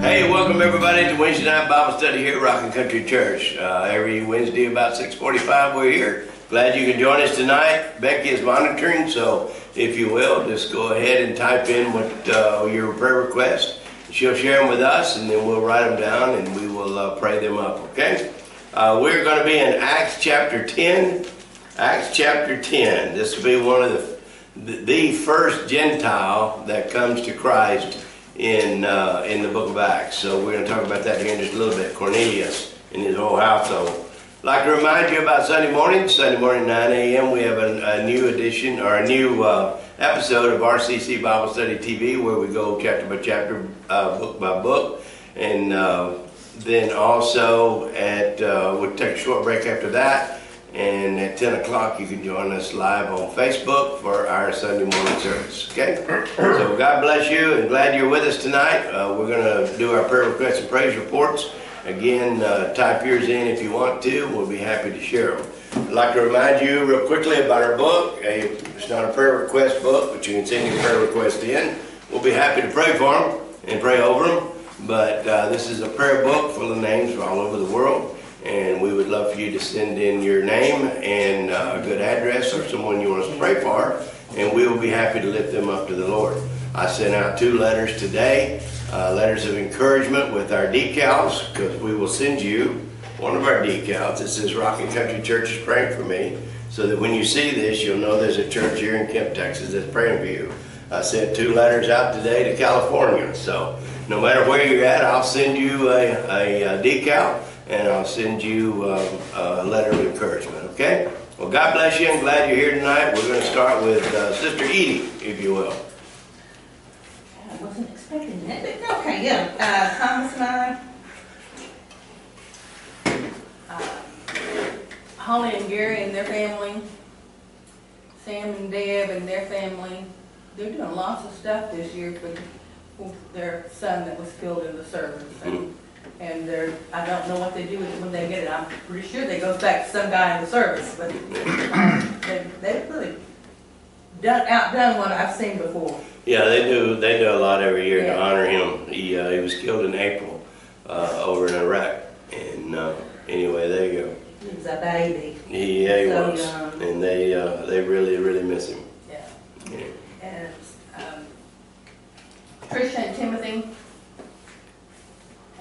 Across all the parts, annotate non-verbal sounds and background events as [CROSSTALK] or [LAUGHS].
Hey, welcome everybody to Wednesday night Bible study here at Rockin' Country Church. Uh, every Wednesday about 6:45 we're here. Glad you can join us tonight. Becky is monitoring, so if you will, just go ahead and type in what uh, your prayer request. She'll share them with us, and then we'll write them down and we will uh, pray them up. Okay? Uh, we're going to be in Acts chapter 10. Acts chapter 10. This will be one of the the, the first Gentile that comes to Christ in uh, in the book of Acts. So we're going to talk about that here in just a little bit. Cornelius and his whole household. Like to remind you about Sunday morning. Sunday morning, 9 a.m. We have a, a new edition or a new uh, episode of RCC Bible Study TV where we go chapter by chapter, uh, book by book, and uh, then also at uh, we'll take a short break after that. And at 10 o'clock, you can join us live on Facebook for our Sunday morning service. Okay? So God bless you and glad you're with us tonight. Uh, we're going to do our prayer requests and praise reports. Again, uh, type yours in if you want to. We'll be happy to share them. I'd like to remind you real quickly about our book. It's not a prayer request book, but you can send your prayer request in. We'll be happy to pray for them and pray over them. But uh, this is a prayer book full of names from all over the world and we would love for you to send in your name and uh, a good address or someone you want us to pray for, and we will be happy to lift them up to the Lord. I sent out two letters today, uh, letters of encouragement with our decals, because we will send you one of our decals that says Rockin' Country Church is praying for me, so that when you see this, you'll know there's a church here in Kemp, Texas that's praying for you. I sent two letters out today to California, so no matter where you're at, I'll send you a, a, a decal and I'll send you um, a letter of encouragement, okay? Well, God bless you. I'm glad you're here tonight. We're going to start with uh, Sister Edie, if you will. I wasn't expecting that, but okay, yeah, uh, Thomas and I. uh, Holly and Gary and their family, Sam and Deb and their family, they're doing lots of stuff this year for for their son that was killed in the service. And, and they're, I don't know what they do with it when they get it, I'm pretty sure they goes back to some guy in the service, but um, they, they've really done, outdone what I've seen before. Yeah, they do. They do a lot every year to Yeah. honor him. He uh, he was killed in April uh, over in Iraq, and uh, anyway, there you go. He was a baby. He, yeah, he So was, young. and they uh, they really really miss him. Yeah. Yeah. And um, Tricia and Timothy,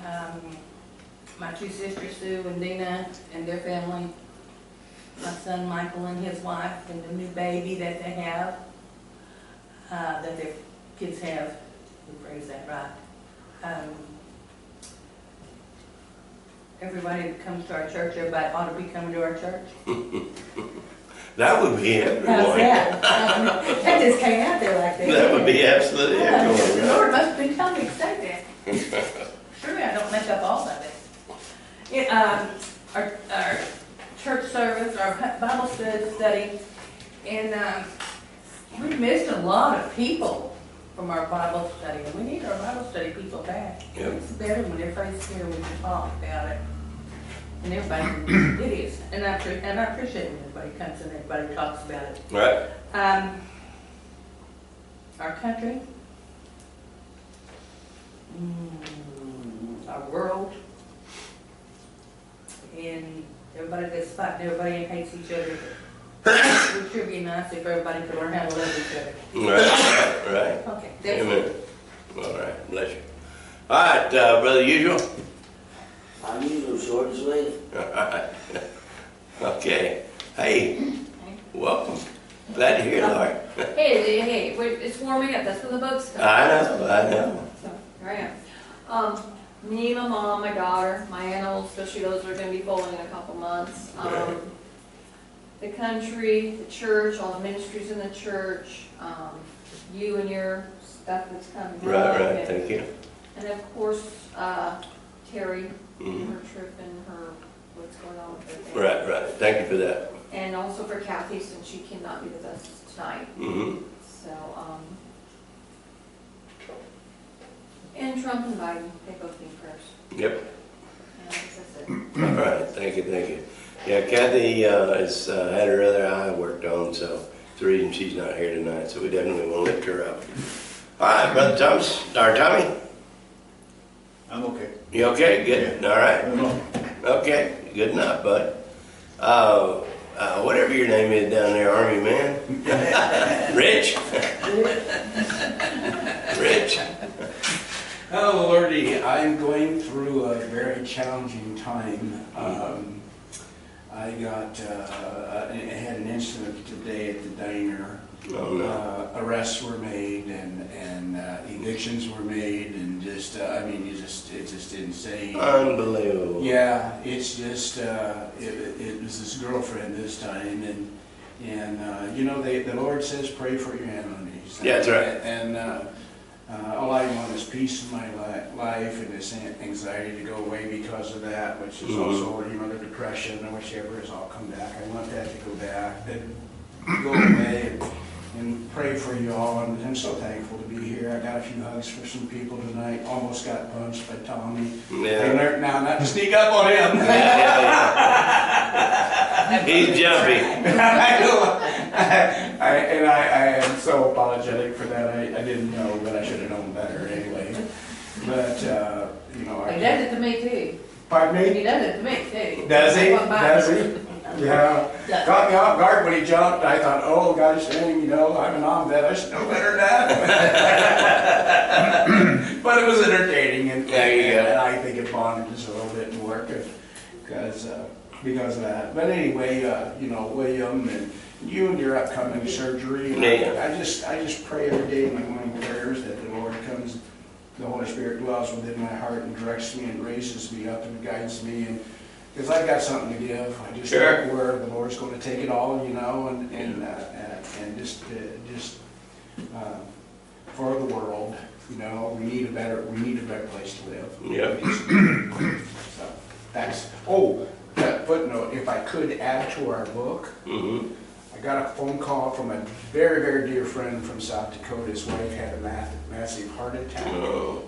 um, my two sisters Sue and Dina and their family, my son Michael and his wife, and the new baby that they have, uh, that their kids have, Who phrase that right. Um, Everybody that comes to our church, everybody ought to be coming to our church. [LAUGHS] That would be everyone. How's that? [LAUGHS] That just came out there like that. That would be absolutely The. [LAUGHS] Lord must have been telling me to say that. Surely I don't make up all of it. It, um, our, our church service, our Bible study, and, um, we missed a lot of people from our Bible study, and we need our Bible study people back. Yep. It's better when everybody's here, we can talk about it. And everybody, it is, and I, and I appreciate when everybody comes and everybody talks about it. Right. Um, our country, mm, our world, and everybody that's fighting, everybody and hates each other. It would sure be nice if everybody could learn how to love each other. Right. Right. Okay, that's it. Amen. All right. Bless you. All right, uh, brother. Usual. I'm usually short and sweet. [LAUGHS] Okay. Hey, welcome. Glad to hear, Lord. [LAUGHS] Hey, hey, wait, it's warming up, that's when the boats come. I know, I know. So, Here I am. Um, me, my mom, my daughter, my animals, especially those that are gonna be foaling in a couple months. Um, the country, the church, all the ministries in the church, um, you and your stuff that's coming. Right, right. and- Thank you. And of course, uh, Terry, and Mhm. her trip and her, what's going on with her. family. Right, right. Thank you for that. And also for Kathy, since she cannot be with us tonight. hmm So, um, and Trump and Biden, they both need prayers. Yep. And that's it. [CLEARS THROAT] All right. Thank you, thank you. Yeah, Kathy uh, has uh, had her other eye worked on, so it's the reason she's not here tonight. So we definitely want to lift her up. All right, brother Thomas, or Tommy. I'm okay. You okay? Good, all right. Okay, good enough, bud. Uh, uh, whatever your name is down there, Army man. [LAUGHS] Rich? Rich? [LAUGHS] Oh, Lordy, I'm going through a very challenging time. Um, I got, uh, I had an incident today at the diner. Oh, no. Uh, Arrests were made and, and uh, evictions were made and just, uh, I mean, you just, it's just insane. Unbelievable. Yeah, it's just, uh, it, it was his girlfriend this time, and, and, uh, you know, they, the Lord says, pray for your enemies. Yeah, that's right. And, uh, all I want is peace in my li- life and this an- anxiety to go away because of that, which is Mhm. also, you know, the depression and whichever has all come back. I want that to go back, and go away, and, and pray for you all, and I'm so thankful to be here. I got a few hugs for some people tonight, almost got punched by Tommy. I Yeah. learned now not to sneak up on him. He's jumpy. [LAUGHS] I know. I, and I, I am so apologetic for that. I, I didn't know, but I should have known better anyway. But, uh, you know, He I. does it to me too. Pardon He me? does it to me too. Does he? Walk by. Does he? Yeah. Does. Caught me off guard when he jumped. I thought, oh, gosh dang, you know, I'm an on vet. I should know better than that. [LAUGHS] But it was entertaining and, There you go. and I think it bonded us a little bit more because, uh, because of that. But anyway, uh, you know, William and you and your upcoming surgery. I- Yeah. I just, I just pray every day in my morning prayers that the Lord comes, the Holy Spirit dwells within my heart and directs me and raises me up and guides me and, because I've got something to give. I just Sure. know where the Lord's going to take it all, you know, and, and, uh, and- and just, uh, just, uh, for the world, you know, we need a better, we need a better place to live. Yep. So, That's, oh, that footnote, if I could add to our book, Mm-hmm. I got a phone call from a very, very dear friend from South Dakota. His wife had a math- massive heart attack. Oh,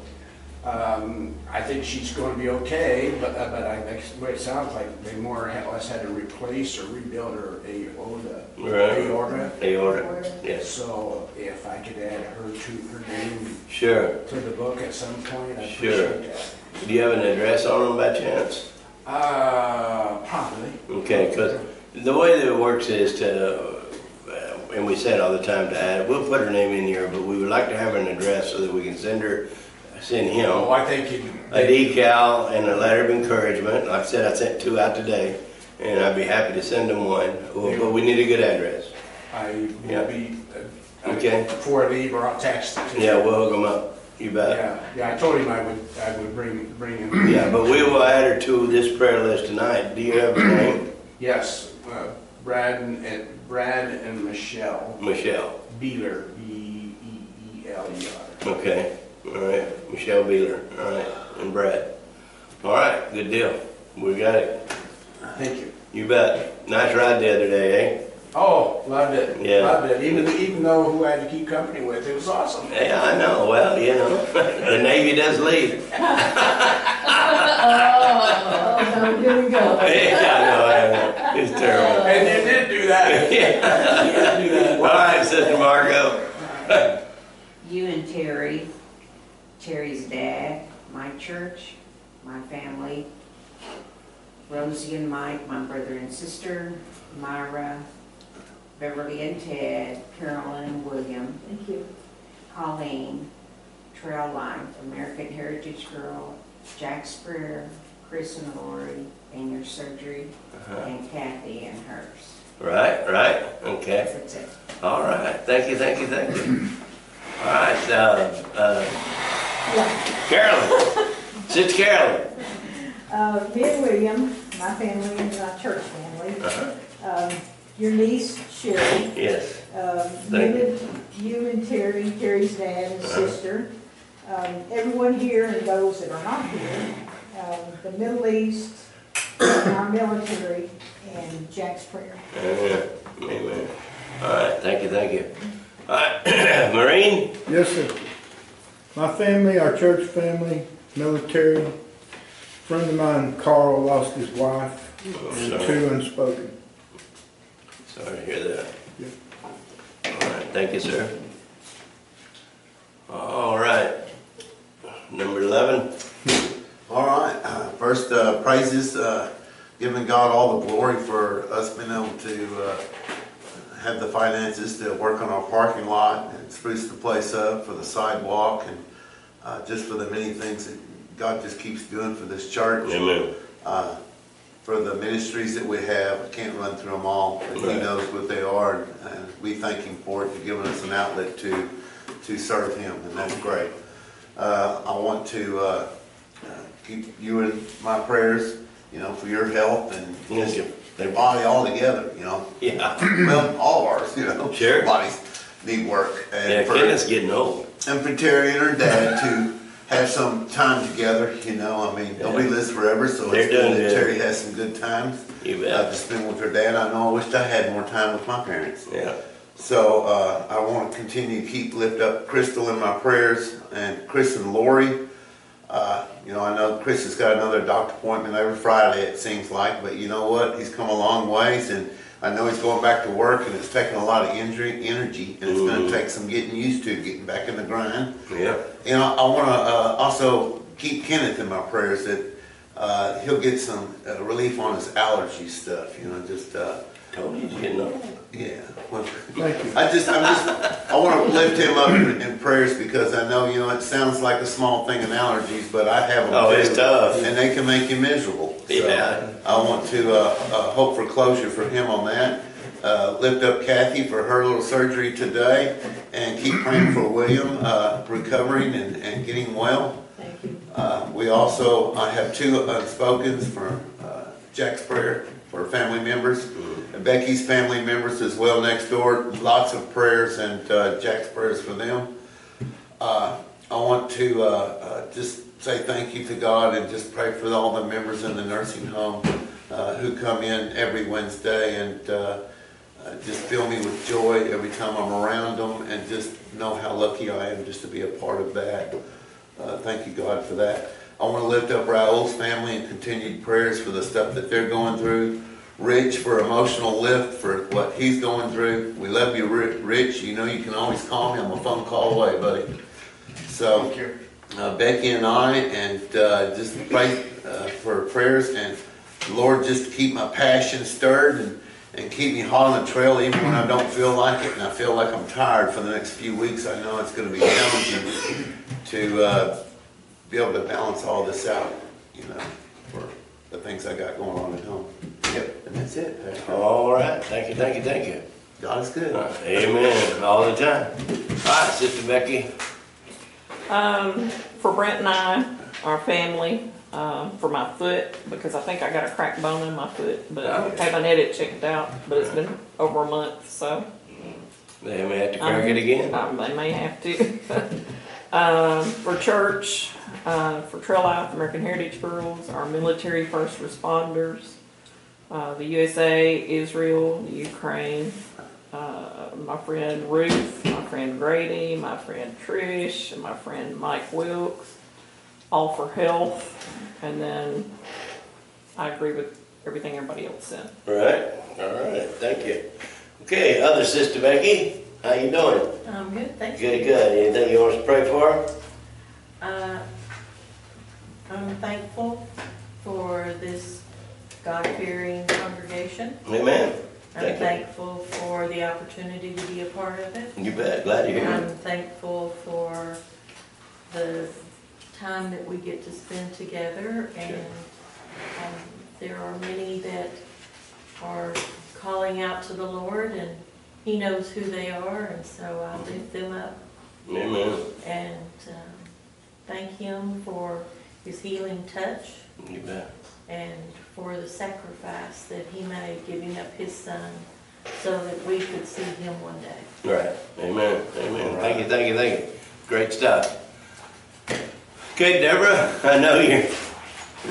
Um, I think she's going to be okay, but, uh, but I, that's what it sounds like, they more or less had to replace or rebuild her aorta. Right. Aorta. aorta, yes, So if I could add her to, her name sure. to the book at some point, I'd Sure. appreciate that. Do you have an address on them by chance? Uh, probably. Okay, because the way that it works is to, uh, and we say it all the time to add, we'll put her name in here, but we would like to have an address so that we can send her, send him Oh, I think you. a decal and a letter of encouragement. Like I said, I sent two out today, and I'd be happy to send them one, Well, but we need a good address. I Yeah. will be, uh, Okay. before I leave, or I'll text it to you. Yeah, we'll hook them up. You bet. Yeah, yeah, I told him I would, I would bring, bring him. Yeah, but we will add her to this prayer list tonight. Do you have her name? Yes, uh, Brad and, and- Brad and Michelle Michelle. Beeler, B E E L E R. Okay, all right. Michelle Beeler, all right, and Brad. All right, good deal. We got it. Thank you. You bet. Nice ride the other day, eh? Oh, loved it. Yeah. Loved it, even, even though who I had to keep company with, it was awesome. Yeah, I know. Well, you know, [LAUGHS] the Navy does leave. [LAUGHS] Oh, so here we go. [LAUGHS] Yeah, I know, I know. It's terrible. And you did do that. [LAUGHS] Yeah. You did do that. All right, Sister Margot. You and Terry, Terry's dad, my church, my family, Rosie and Mike, my brother and sister, Myra, Beverly and Ted, Carolyn and William, Thank you. Colleen, Trail Life, American Heritage Girl, Jack Spreer, Chris and Lori, and your surgery, Uh-huh. and Kathy and hers. Right, right, okay. That's it. All right, thank you, thank you, thank you. All right, uh, uh, Carolyn, Sister Carolyn. Uh, me and William, my family and my church family, Uh-huh. um, your niece Sherry, Yes, um, you Thank you. and, you and Terry, Terry's dad and Uh-huh. sister, um, everyone here and those that are not here, um, the Middle East, our military, and Jack's prayer. Uh, [LAUGHS] amen. All right, thank you, thank you. All right, [CLEARS THROAT] Maureen? Yes, sir. My family, our church family, military, friend of mine, Carl, lost his wife, Oh, and sorry. two unspoken. Sorry to hear that. Yeah. All right, thank you, sir. All right, number 11. [LAUGHS] All right, uh, first, uh, praises, uh, giving God all the glory for us being able to, uh, have the finances to work on our parking lot and spruce the place up for the sidewalk and, uh, just for the many things that God just keeps doing for this church. Amen. Uh, for the ministries that we have, I can't run through them all, but he knows what they are, and- and we thank him for it, for giving us an outlet to, to serve him, and that's great. Uh, I want to, keep you in my prayers, you know, for your health and just sir. their body all together, you know? Yeah. Well, all of ours, you know? Sure. Bodies need work. and Yeah, for- Kenneth's getting old. and for Terry and her dad to have some time together, you know, I mean, nobody lives forever, so They're it's good that good. Terry has some good times. You Uh, to spend with her dad, I know, I wished I had more time with my parents. Yeah. So, uh, I wanna continue to keep, lift up Crystal in my prayers, and Chris and Lori. Uh, you know, I know Chris has got another doctor appointment every Friday, it seems like, but you know what, he's come a long ways, and I know he's going back to work, and it's taking a lot of injury, energy, and it's gonna Mhm. take some getting used to, getting back in the grind. Yeah. And I, I want to uh, also keep Kenneth in my prayers that uh, he'll get some uh, relief on his allergy stuff. You know, just uh, Told you he's getting old. Yeah. Well, Thank you. I just, I'm just, I want to lift him up in, in prayers because I know, you know, it sounds like a small thing in allergies, but I have them Oh, too, it's tough. and they can make you miserable. So Yeah. I want to uh, uh, hope for closure for him on that. Uh, lift up Kathy for her little surgery today, and keep praying for William uh, recovering and, and getting well. Thank you. Uh, We also, I have two unspokens for uh, Jack's prayer for family members, and Becky's family members as well next door. Lots of prayers and uh, Jack's prayers for them. Uh, I want to uh, uh, just say thank you to God and just pray for all the members in the nursing home uh, who come in every Wednesday and uh, just fill me with joy every time I'm around them and just know how lucky I am just to be a part of that. Thank you, God, for that. I want to lift up Raul's family and continued prayers for the stuff that they're going through. Rich for emotional lift for what he's going through. We love you, Ri- Rich. You know you can always call me. I'm a phone call away, buddy. So uh, Becky and I, and uh, just pray uh, for prayers and Lord, just keep my passion stirred and, and keep me hot on the trail even when I don't feel like it and I feel like I'm tired for the next few weeks. I know it's going to be challenging to uh, be able to balance all this out, you know, the things I got going on at home. Yep, and that's it. Pastor. All right. Thank you, thank you, thank you. God is good. Amen. All the time. All right, Sister Becky. Um, for Brent and I, our family, um, for my foot, because I think I got a cracked bone in my foot, but I Okay. haven't had it checked out, but it's been over a month, so. They may have to crack it again. Um, they may have to. [LAUGHS] Um, for church, uh, for Trail Life, American Heritage Girls, our military first responders, uh, the USA, Israel, Ukraine, uh, my friend Ruth, my friend Grady, my friend Trish, and my friend Mike Wilkes, all for health, and then I agree with everything everybody else said. All right. All right. Thank you. Okay, other Sister Becky, how you doing? I'm good, thank you. Good, good. Anything you want us to pray for? Uh, I'm thankful for this God-fearing congregation. Amen. I'm Thank you. thankful for the opportunity to be a part of it. You bet. Glad to hear I'm thankful for the time that we get to spend together and um, there are many that are calling out to the Lord and He knows who they are and so I lift them up Amen. and um, thank Him for His healing touch You bet. and for the sacrifice that He made giving up His Son so that we could see Him one day. Right. Amen. Amen. Thank you, thank you, thank you. Great stuff. Okay, Deborah, [LAUGHS] I know you're,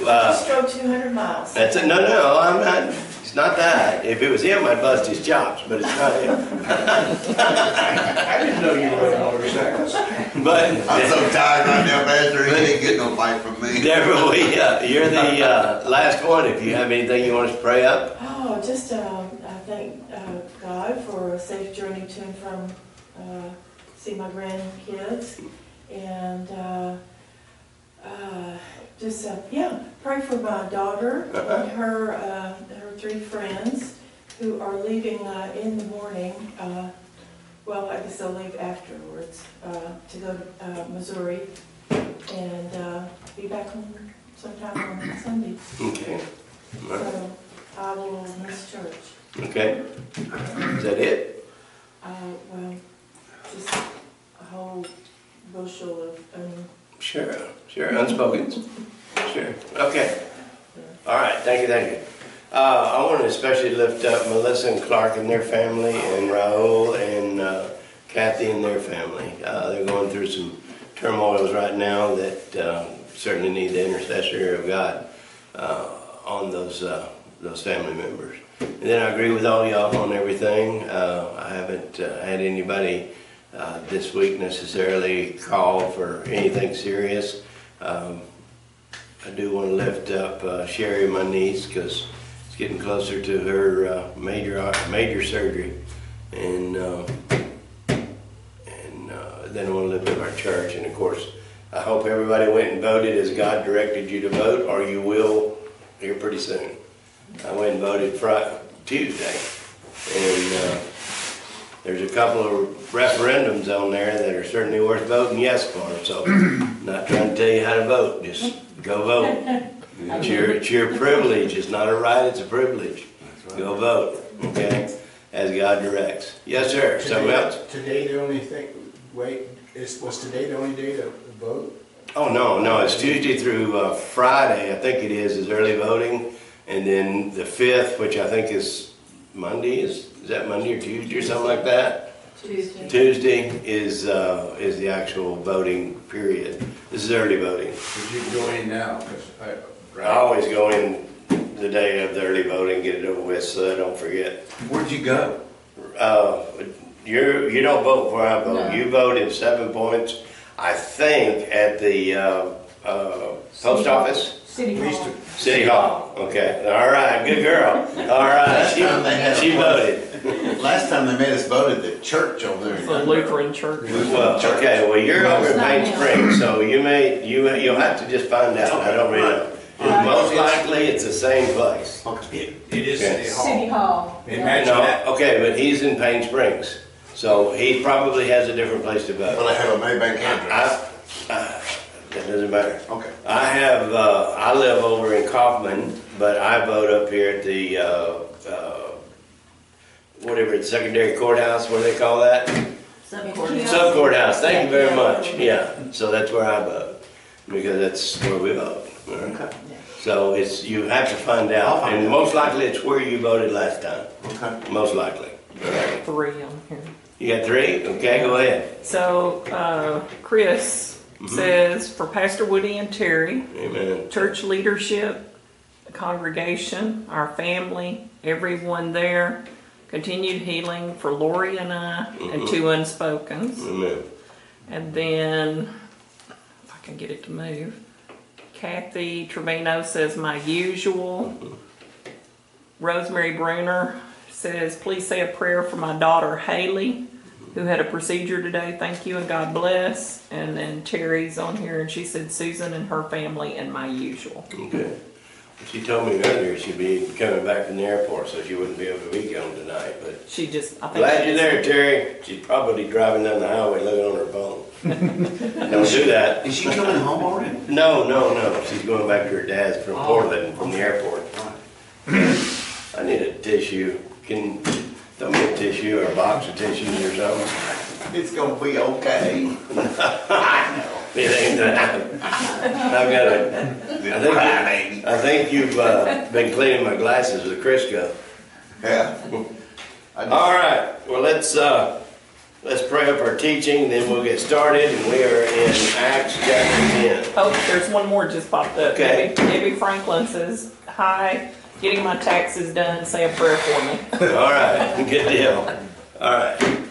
uh, Just drove 200 miles. that's it. No, no, I'm not, it's not that. If it was him, I'd bust his chops, but it's not him. [LAUGHS] I didn't know you were rode motorcycles. But, I'm so tired right now, Pastor. He ain't getting no fight from me. Deborah, we, uh, [LAUGHS] you're the, uh, last one. If you have anything you want us to pray up? Oh, just um, I thank uh, God for a safe journey to and from uh, see my grandkids, and uh, just, uh, yeah, pray for my daughter Uh-huh. and her, uh, her three friends who are leaving, uh, in the morning, uh, well, I guess they'll leave afterwards, uh, to go to, uh, Missouri and, uh, be back home sometime on Sunday. Okay. Right. So I will miss church. Okay. Is that it? Uh, well, just a whole bushel of, um, Sure, sure, unspoken. Sure, okay. All right, thank you, thank you. Uh, I want to especially lift up Melissa and Clark and their family and Raul and uh, Kathy and their family. Uh, they're going through some turmoils right now that uh, certainly need the intercessor of God uh, on those, uh, those family members. And then I agree with all y'all on everything. Uh, I haven't had anybody uh, this week necessarily call for anything serious. Um, I do want to lift up uh, Sherry, my niece, because it's getting closer to her uh, major major surgery, and uh, and uh, then I want to lift up our church, and of course, I hope everybody went and voted as God directed you to vote, or you will here pretty soon. I went and voted Friday, Tuesday, and. There's a couple of referendums on there that are certainly worth voting yes for, so [CLEARS THROAT] not trying to tell you how to vote, just go vote. It's your, it's your privilege, it's not a right, it's a privilege. Go vote, okay, as God directs. Yes, sir, something Today- else? Today, the only thing, wait, is, was today the only day to vote? Oh, no, no, it's Tuesday through uh, Friday, I think it is, is early voting. And then the fifth, which I think is Monday, is, is that Monday or Tuesday or something like that? Tuesday. Tuesday is, uh, is the actual voting period. This is early voting. Did you go in now? 'Cause I- I always go in the day of the early voting, get it over with, so I don't forget. Where'd you go? Uh, you're, you don't vote where I No. vote. You vote in Seven Points, I think, at the, uh, uh, post office, City Hall. city hall. Okay, all right, good girl. All right, she, Last time they had she voted. [LAUGHS] Last time they made us vote at the church over there. in The Lutheran church. Well, okay, well, you're over in Payne Springs, so you may, you, you'll have to just find out. I don't really know. Most likely, it's the same place. Okay. It is Okay. City Hall. City Hall. Imagine No, that. okay, but he's in Payne Springs, so he probably has a different place to Well, vote. I have a Mabank address. I, I, that doesn't matter. Okay. I have, uh, I live over in Kaufman, but I vote up here at the, uh, uh, whatever, the secondary courthouse, what do they call that? Sub courthouse, Sub courthouse, thank you very much, yeah, so that's where I vote, because that's where we vote. all right? Okay. So it's, you have to find out, and most likely it's where you voted last time, Okay. most likely. all right? Three on here. You got three? Okay, go ahead. So, uh, Chris says for Pastor Woody and Terry, Amen. church leadership, congregation, our family, everyone there, continued healing for Lori and I, and two unspokens. Amen. And then, if I can get it to move, Kathy Trevino says my usual. Rosemary Bruner says, please say a prayer for my daughter Haley, who had a procedure today. Thank you and God bless. And then Terry's on here and she said Susan and her family and my usual. Okay. She told me earlier she'd be coming back from the airport, so she wouldn't be able to be gone tonight, but She just, I think. glad she you're just- there, Terry. She's probably driving down the highway looking on her phone. [LAUGHS] Don't do that. Is she coming home already? No, no, no. She's going back to her dad's from oh, Portland, from the airport. I need a tissue. Can, throw me a tissue or a box of tissues or something. It's gonna be okay. [LAUGHS] It ain't that. [LAUGHS] I've got a, I think, Crying, I think you've, uh, been cleaning my glasses with Crisco. Yeah. I [LAUGHS] just- All right, well, let's, uh, let's pray up our teaching, then we'll get started, and we are in Acts chapter ten. Oh, there's one more just popped up. Okay. Debbie, Debbie Franklin says, hi, getting my taxes done, say a prayer for me. All right, good deal. All right.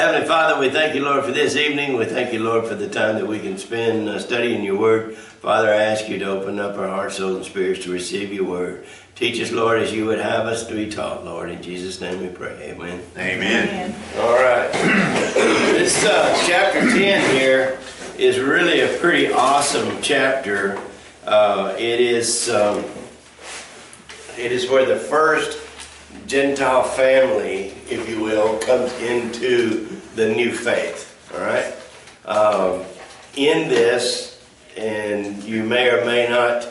Heavenly Father, we thank you, Lord, for this evening. We thank you, Lord, for the time that we can spend uh, studying your word. Father, I ask you to open up our hearts, souls, and spirits to receive your word. Teach us, Lord, as you would have us to be taught, Lord. In Jesus' name we pray. Amen. Amen. All right. [COUGHS] This uh, chapter 10 here is really a pretty awesome chapter. Uh, it is, um, it is where the first Gentile family, if you will, comes into the new faith, all right? Um, in this, and you may or may not,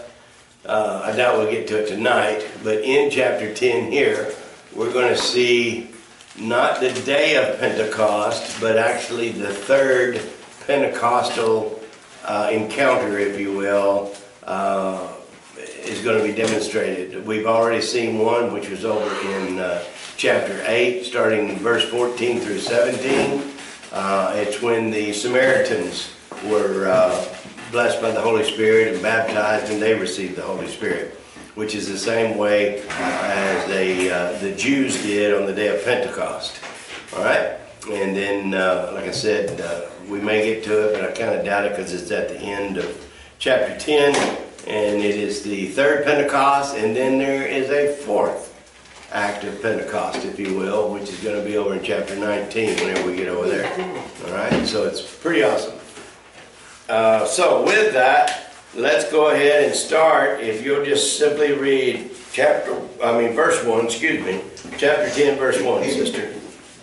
uh, I doubt we'll get to it tonight, but in chapter 10 here, we're going to see not the day of Pentecost, but actually the third Pentecostal uh, encounter, if you will, uh, is going to be demonstrated. We've already seen one, which was over in uh, chapter 8, starting in verse 14 through 17. Uh, It's when the Samaritans were uh, blessed by the Holy Spirit and baptized, and they received the Holy Spirit, which is the same way as they, uh, the Jews did on the day of Pentecost. All right? And then, uh, like I said, uh, we may get to it, but I kind of doubt it because it's at the end of chapter 10, and it is the third Pentecost, and then there is a fourth act of Pentecost, if you will, which is going to be over in chapter 19 whenever we get over there. All right? So it's pretty awesome. Uh, so with that, let's go ahead and start. If you'll just simply read chapter, I mean, verse 1, excuse me, chapter 10, verse 1, sister.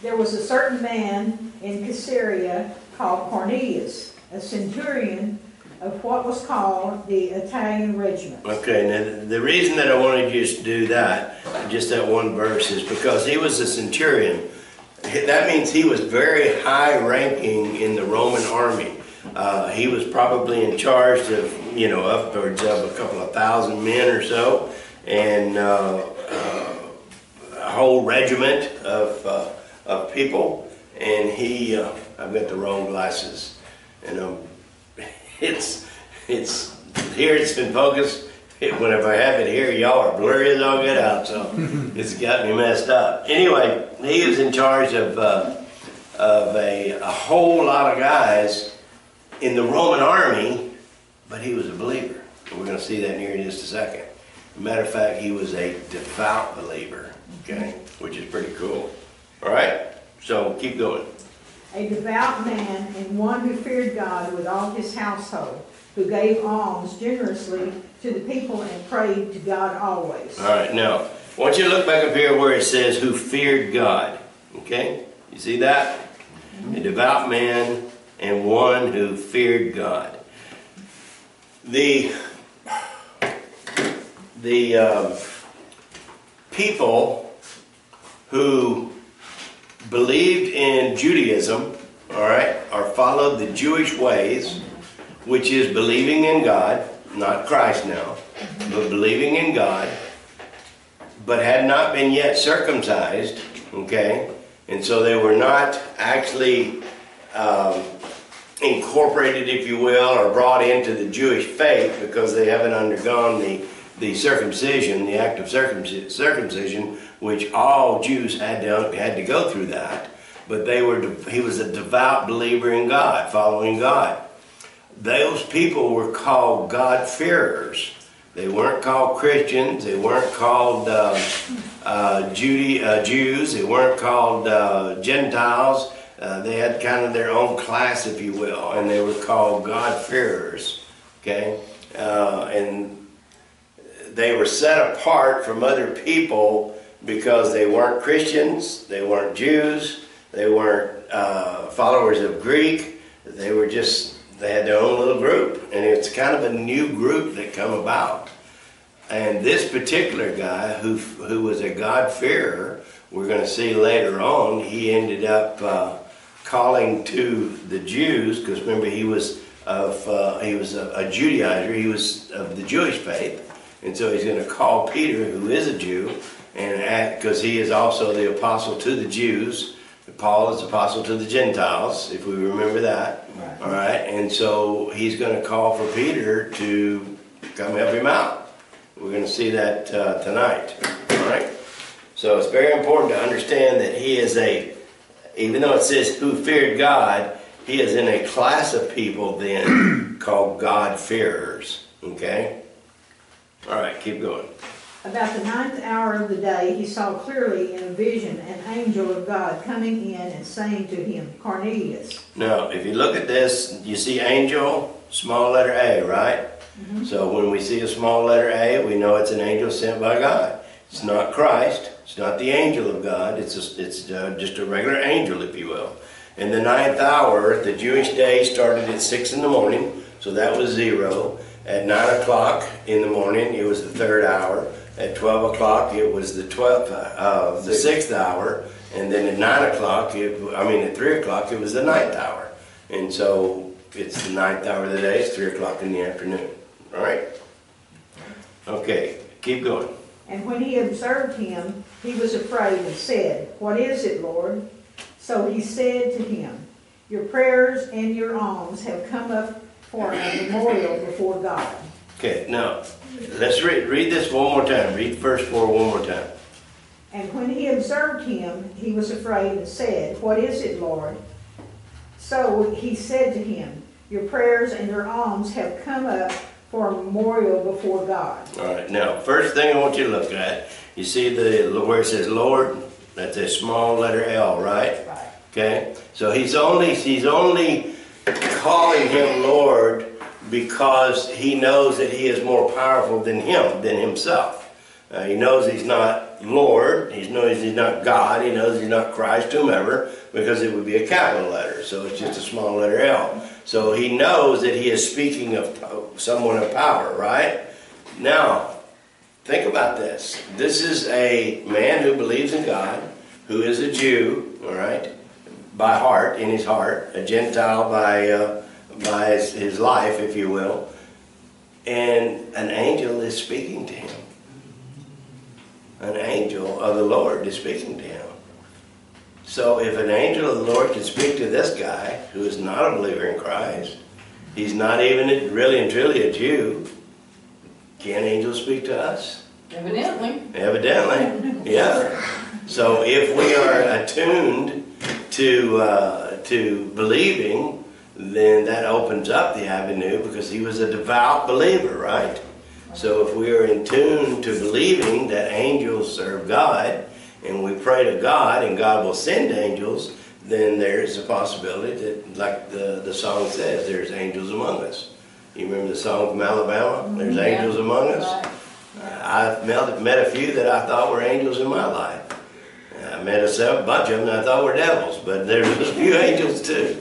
There was a certain man in Caesarea called Cornelius, a centurion of what was called the Italian regiment. Okay, now the reason that I wanted you to do that, just that one verse, is because he was a centurion. That means he was very high ranking in the Roman army. Uh, he was probably in charge of, you know, upwards of a couple of thousand men or so, and uh, uh, a whole regiment of, uh, of people. And he, uh, I've got the wrong glasses, and um, it's, it's, here it's in focus. Whenever I have it here, y'all are blurry as all get out, so [LAUGHS] it's got me messed up. Anyway, he was in charge of, uh, of a, a whole lot of guys in the Roman army, but he was a believer. We're going to see that here in just a second. Matter of fact, he was a devout believer, okay, which is pretty cool. All right, so keep going. A devout man and one who feared God with all his household, who gave alms generously to the people and prayed to God always. All right, now, I want you to look back up here where it says, who feared God. Okay? You see that? A devout man and one who feared God. The, the um, people who believed in Judaism, all right, or followed the Jewish ways, which is believing in God, not Christ now, but believing in God, but had not been yet circumcised, okay? And so they were not actually um, incorporated, if you will, or brought into the Jewish faith because they haven't undergone the, the circumcision, the act of circumcision, which all Jews had to, had to go through that. But they were, he was a devout believer in God, following God. Those people were called God-fearers. They weren't called Christians. They weren't called uh, uh, Judy, uh, Jews. They weren't called uh, Gentiles. Uh, they had kind of their own class, if you will, and they were called God-fearers. Okay, uh, and they were set apart from other people because they weren't Christians. They weren't Jews. They weren't uh, followers of Greek. They were just they had their own little group, and it's kind of a new group that come about. And this particular guy, who who was a God-fearer, we're going to see later on, he ended up uh, calling to the Jews, because remember he was of uh, he was a, a Judaizer, he was of the Jewish faith, and so he's going to call Peter, who is a Jew, and because he is also the apostle to the Jews. Paul is apostle to the Gentiles, if we remember that. Right. All right, and so he's going to call for Peter to come help him out. We're going to see that uh, tonight. All right, so it's very important to understand that he is a, even though it says who feared God, he is in a class of people then [CLEARS THROAT] called God-fearers. Okay. All right, keep going. About the ninth hour of the day, he saw clearly in a vision an angel of God coming in and saying to him, Cornelius. Now, if you look at this, you see angel, small letter A, right? So when we see a small letter A, we know it's an angel sent by God. It's not Christ, it's not the angel of God, it's, a, it's uh, just a regular angel, if you will. In the ninth hour, the Jewish day started at six in the morning, so that was zero. At nine o'clock in the morning, it was the third hour. At twelve o'clock, it was the twelfth, uh, the sixth hour. And then at nine o'clock, it, I mean, at three o'clock, it was the ninth hour. And so it's the ninth hour of the day, it's three o'clock in the afternoon, all right? Okay, keep going. And when he observed him, he was afraid and said, What is it, Lord? So he said to him, Your prayers and your alms have come up for a memorial before God. Okay, now, let's read, read this one more time. Read verse four one more time. And when he observed him, he was afraid and said, What is it, Lord? So he said to him, Your prayers and your alms have come up for a memorial before God. All right, now, first thing I want you to look at, you see the, where it says Lord, that's a small letter L, right? Right. Okay, so he's only, he's only calling him Lord because he knows that he is more powerful than him, than himself. Uh, he knows he's not Lord, he knows he's not God, he knows he's not Christ, whomever, because it would be a capital letter, so it's just a small letter L. So he knows that he is speaking of of someone of power, right? Now, think about this. This is a man who believes in God, who is a Jew, all right, by heart, in his heart, a Gentile by, uh, by his, his life, if you will, and an angel is speaking to him. An angel of the Lord is speaking to him. So if an angel of the Lord can speak to this guy, who is not a believer in Christ, he's not even really and truly a Jew, can angels speak to us? Evidently. Evidently, yeah. So if we are attuned to, uh, to believing, then that opens up the avenue because he was a devout believer, right? So if we are in tune to believing that angels serve God and we pray to God and God will send angels, then there's a possibility that, like the, the song says, there's angels among us. You remember the song from Alabama? There's Yeah. angels among us? Right. I've met, met a few that I thought were angels in my life. Met a bunch of them I thought were devils, but there's a few [LAUGHS] angels too.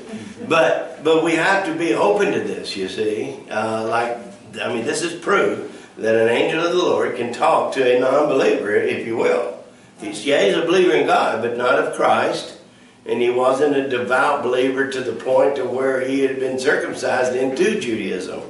But but we have to be open to this, you see. Uh, like I mean, this is proof that an angel of the Lord can talk to a non-believer, if you will. He's, yeah, he's a believer in God, but not of Christ. And he wasn't a devout believer to the point to where he had been circumcised into Judaism.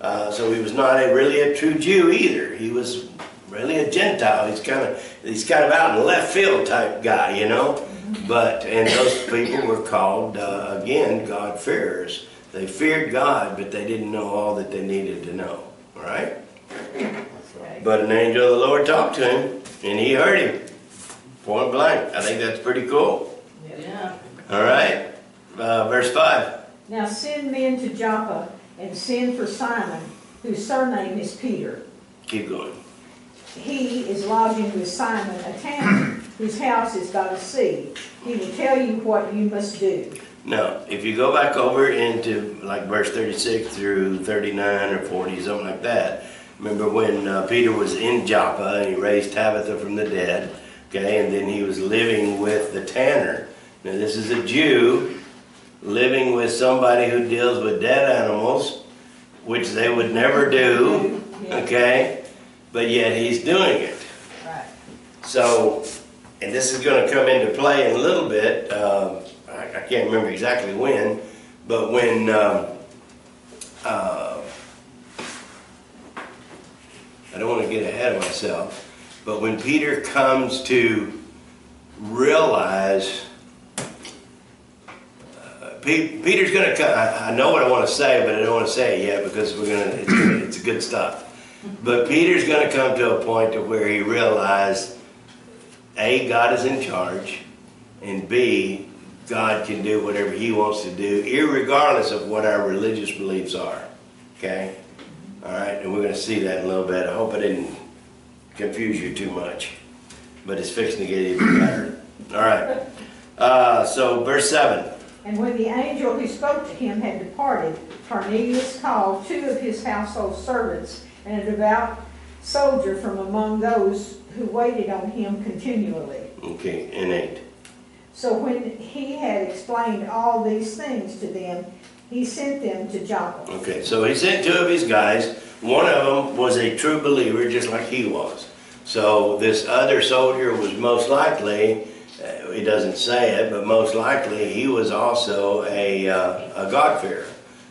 Uh, so he was not a, really a true Jew either. He was really a Gentile. He's kind of he's kind of out in left field type guy, you know. But and those people were called uh, again God fearers. They feared God, but they didn't know all that they needed to know. All right. But an angel of the Lord talked to him, and he heard him point blank. I think that's pretty cool. Yeah. All right. Uh, verse five. Now send men to Joppa and send for Simon, whose surname is Peter. Keep going. He is lodging with Simon, a tanner, [CLEARS THROAT] whose house is by the sea. He will tell you what you must do. Now, if you go back over into like verse 36 through 39 or 40, something like that, remember when uh, Peter was in Joppa and he raised Tabitha from the dead, okay, and then he was living with the tanner. Now, this is a Jew living with somebody who deals with dead animals, which they would never do, okay, but yet he's doing it. Right. So, and this is going to come into play in a little bit. Um, I, I can't remember exactly when, but when um, uh, I don't want to get ahead of myself, but when Peter comes to realize. uh, Peter's going to. I, I know what I want to say, but I don't want to say it yet because we're going to. It's, it's good stuff. But Peter's going to come to a point to where he realized, A, God is in charge, and B, God can do whatever he wants to do, irregardless of what our religious beliefs are. Okay? All right, and we're going to see that in a little bit. I hope I didn't confuse you too much, but it's fixing to get even better. All right. Uh, so, verse 7. And when the angel who spoke to him had departed, Cornelius called two of his household servants and a devout soldier from among those who waited on him continually. Okay, and eight. So when he had explained all these things to them, he sent them to Joppa. Okay, so he sent two of his guys. One of them was a true believer, just like he was. So this other soldier was most likely, uh, he doesn't say it, but most likely he was also a, uh, a God-fearer.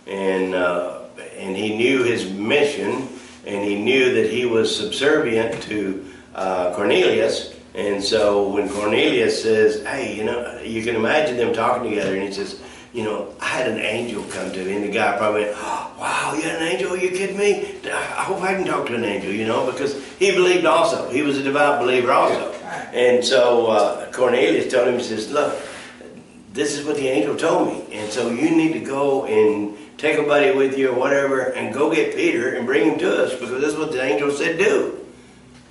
And, uh, and he knew his mission, and he knew that he was subservient to uh, Cornelius. And so when Cornelius says, hey, you know, you can imagine them talking together, and he says, you know, I had an angel come to me, and the guy probably went, oh, wow, you had an angel? Are you kidding me? I hope I can talk to an angel, you know, because he believed also. He was a devout believer also. And so uh, Cornelius told him, he says, look, this is what the angel told me. And so you need to go and take a buddy with you or whatever and go get Peter and bring him to us because this is what the angel said do.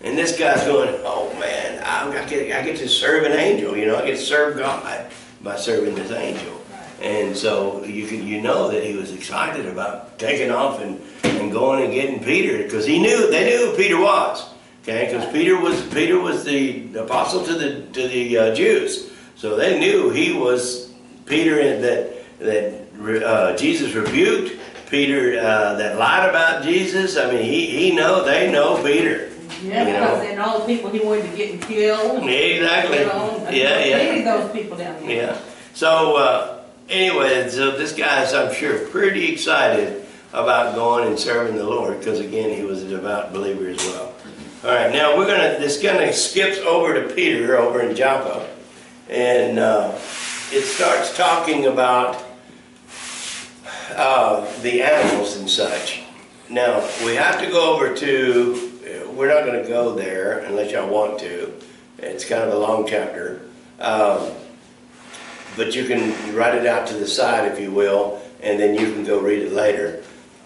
And this guy's going, oh man, I get, I get to serve an angel, you know, I get to serve God by serving this angel. And so you can, you know that he was excited about taking off and, and going and getting Peter because he knew, they knew who Peter was. Okay, because Peter was, Peter was the apostle to the, to the uh, Jews. So they knew he was Peter and that, that uh, Jesus rebuked, Peter uh, that lied about Jesus. I mean, he, he know, they know Peter. Yeah, You know? because then all the people he wanted to get killed. kill. Exactly. You know, Yeah, yeah. Those people down there. Yeah. So uh, anyway, so this guy's, I'm sure, pretty excited about going and serving the Lord because again, he was a devout believer as well. All right, now we're gonna. This kind of skips over to Peter over in Joppa, and uh, it starts talking about uh, the animals and such. Now we have to go over to. uh, We're not going to go there unless y'all want to. It's kind of a long chapter. Um, but you can write it out to the side if you will, and then you can go read it later.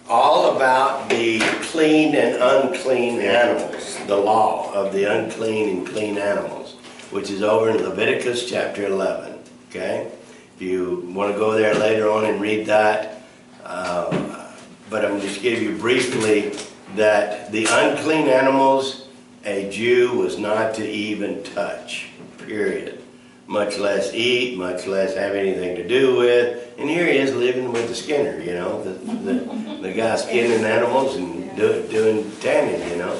All about the clean and unclean animals, the law of the unclean and clean animals, which is over in Leviticus chapter 11. Okay? If you want to go there later on and read that, uh, but I'm just give you briefly that the unclean animals a Jew was not to even touch, period much less eat, much less have anything to do with. And here he is living with the Skinner, you know, the, the, the guy skinning animals and do, doing tanning, you know.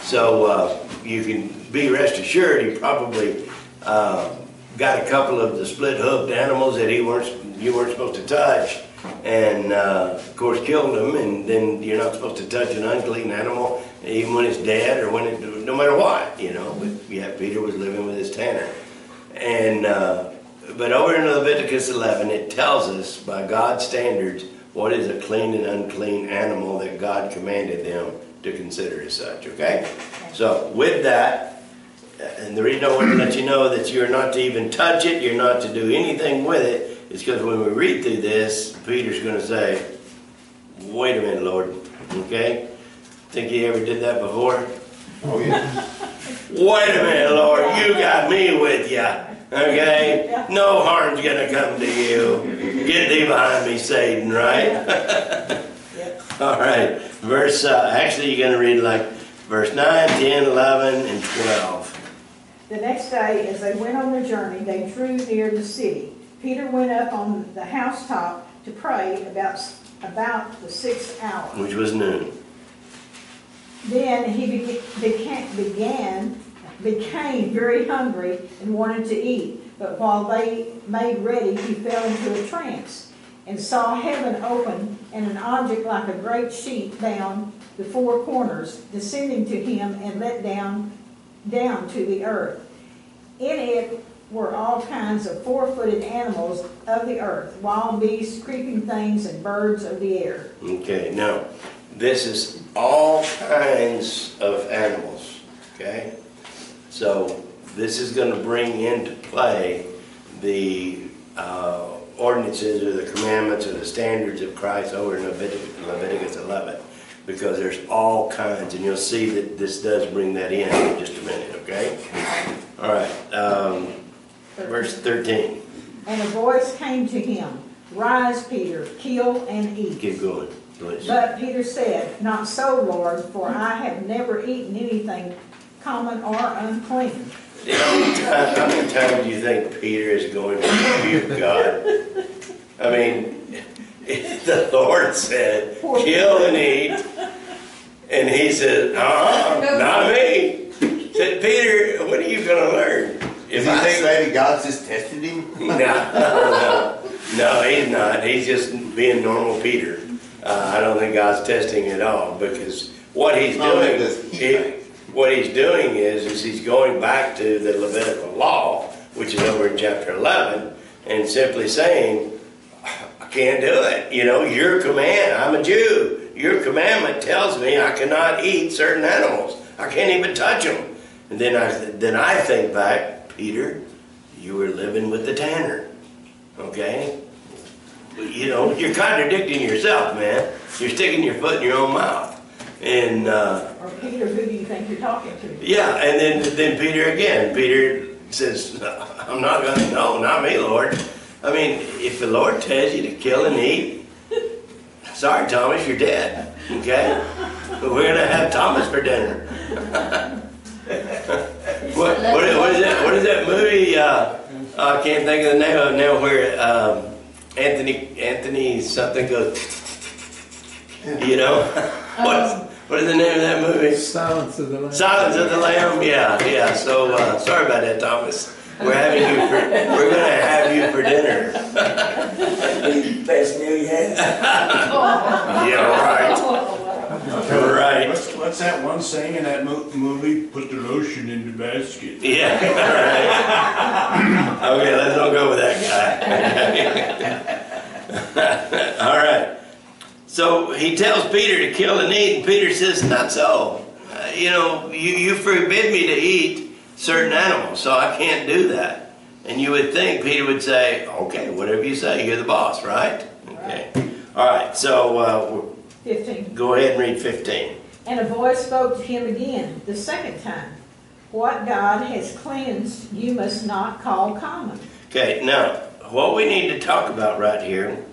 So uh, you can be rest assured he probably uh, got a couple of the split hoofed animals that he weren't you weren't supposed to touch, and uh, of course killed them. And then you're not supposed to touch an unclean animal even when it's dead or when it no matter what, you know. But yeah, Peter was living with his tanner. And uh, but over in Leviticus 11, it tells us by God's standards what is a clean and unclean animal that God commanded them to consider as such. Okay, so with that, and the reason I want to let you know that you're not to even touch it, you're not to do anything with it, is because when we read through this, Peter's going to say, "Wait a minute, Lord." Okay, think he ever did that before? Oh, yeah. [LAUGHS] Wait a minute, Lord, you got me with you. Okay? No harm's gonna come to you. Get thee behind me, Satan, right? [LAUGHS] All right. Verse, uh, actually, you're gonna read like verse 9, 10, 11, and 12. The next day, as they went on their journey, they drew near the city. Peter went up on the housetop to pray about, about the sixth hour. Which was noon. Then he began, began, began, became very hungry and wanted to eat. But while they made ready, he fell into a trance and saw heaven open and an object like a great sheet bound the four corners, descending to him and let down, down to the earth. In it were all kinds of four-footed animals of the earth, wild beasts, creeping things, and birds of the air. Okay, now, this is all kinds of animals, okay? So, this is gonna bring into play the uh, ordinances or the commandments or the standards of Christ over in Leviticus Leviticus 11. Because there's all kinds, and you'll see that this does bring that in in just a minute, okay? All right, um, verse 13. And a voice came to him, Rise, Peter, kill and eat. Keep going, please. But Peter said, Not so, Lord, for I have never eaten anything common or unclean. How many times, how many times do you think Peter is going to rebuke God? I mean, [LAUGHS] the Lord said, kill and eat. And he said, uh-uh, not me. Said, Peter, what are you gonna learn? If he I think maybe God's just testing him? [LAUGHS] no, no, no, he's not. He's just being normal Peter. Uh, I don't think God's testing at all because what he's doing, does he he- what he's doing is, is he's going back to the Levitical law, which is over in chapter 11, and simply saying, I can't do it. You know, your command, I'm a Jew. Your commandment tells me I cannot eat certain animals. I can't even touch them. And then I, then I think back, Peter, you were living with the tanner. Okay? You know, you're contradicting yourself, man. You're sticking your foot in your own mouth. And, uh, Or Peter, who do you think you're talking to? yeah, and then, then Peter again. Peter says, [LAUGHS] I'm not gonna, no, not me, Lord. I mean, if the Lord tells you to kill and eat, [LAUGHS] sorry, Thomas, you're dead, okay? But we're gonna have Thomas for dinner. [LAUGHS] What, what is, what is that, what is that movie, uh, I can't think of the name of it now, where, um, Anthony, Anthony something goes, [LAUGHS] you know? [LAUGHS] What's, what is the name of that movie? Silence of the Lambs. Silence of the Lamb, yeah, yeah, so, uh, sorry about that, Thomas. We're having you for, we're gonna have you for dinner. [LAUGHS] Best meal you had? Yeah, right. Right, What's, what's that one saying in that mo- movie? Put the lotion in the basket. yeah, [LAUGHS] right. [LAUGHS] Okay, let's not go with that guy. [LAUGHS] All right. So he tells Peter to kill and eat, and Peter says, not so. Uh, You know, you, you forbid me to eat certain animals, so I can't do that. And you would think Peter would say, okay, whatever you say, you're the boss, right? Okay. All right, so uh, Fifteen. go ahead and read 15. And a voice spoke to him again, the second time. What God has cleansed, you must not call common. Okay, now, what we need to talk about right here,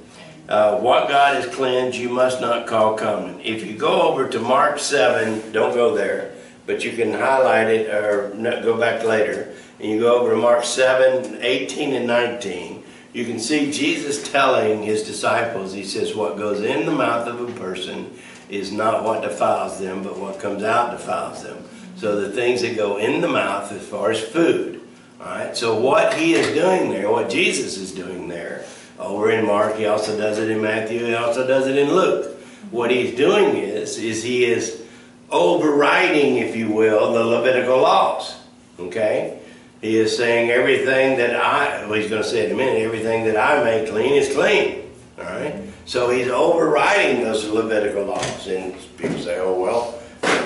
uh, what God has cleansed, you must not call common. If you go over to Mark 7, don't go there, but you can highlight it or go back later, and you go over to Mark 7, 18 and 19, you can see Jesus telling his disciples, he says, what goes in the mouth of a person is not what defiles them, but what comes out defiles them. So the things that go in the mouth as far as food, all right, so what he is doing there, what Jesus is doing there, over in Mark, he also does it in Matthew, he also does it in Luke. What he's doing is, is he is overriding, if you will, the Levitical laws. Okay? He is saying everything that I, well, he's going to say in a minute, everything that I make clean is clean. All right? So he's overriding those Levitical laws. And people say, oh, well,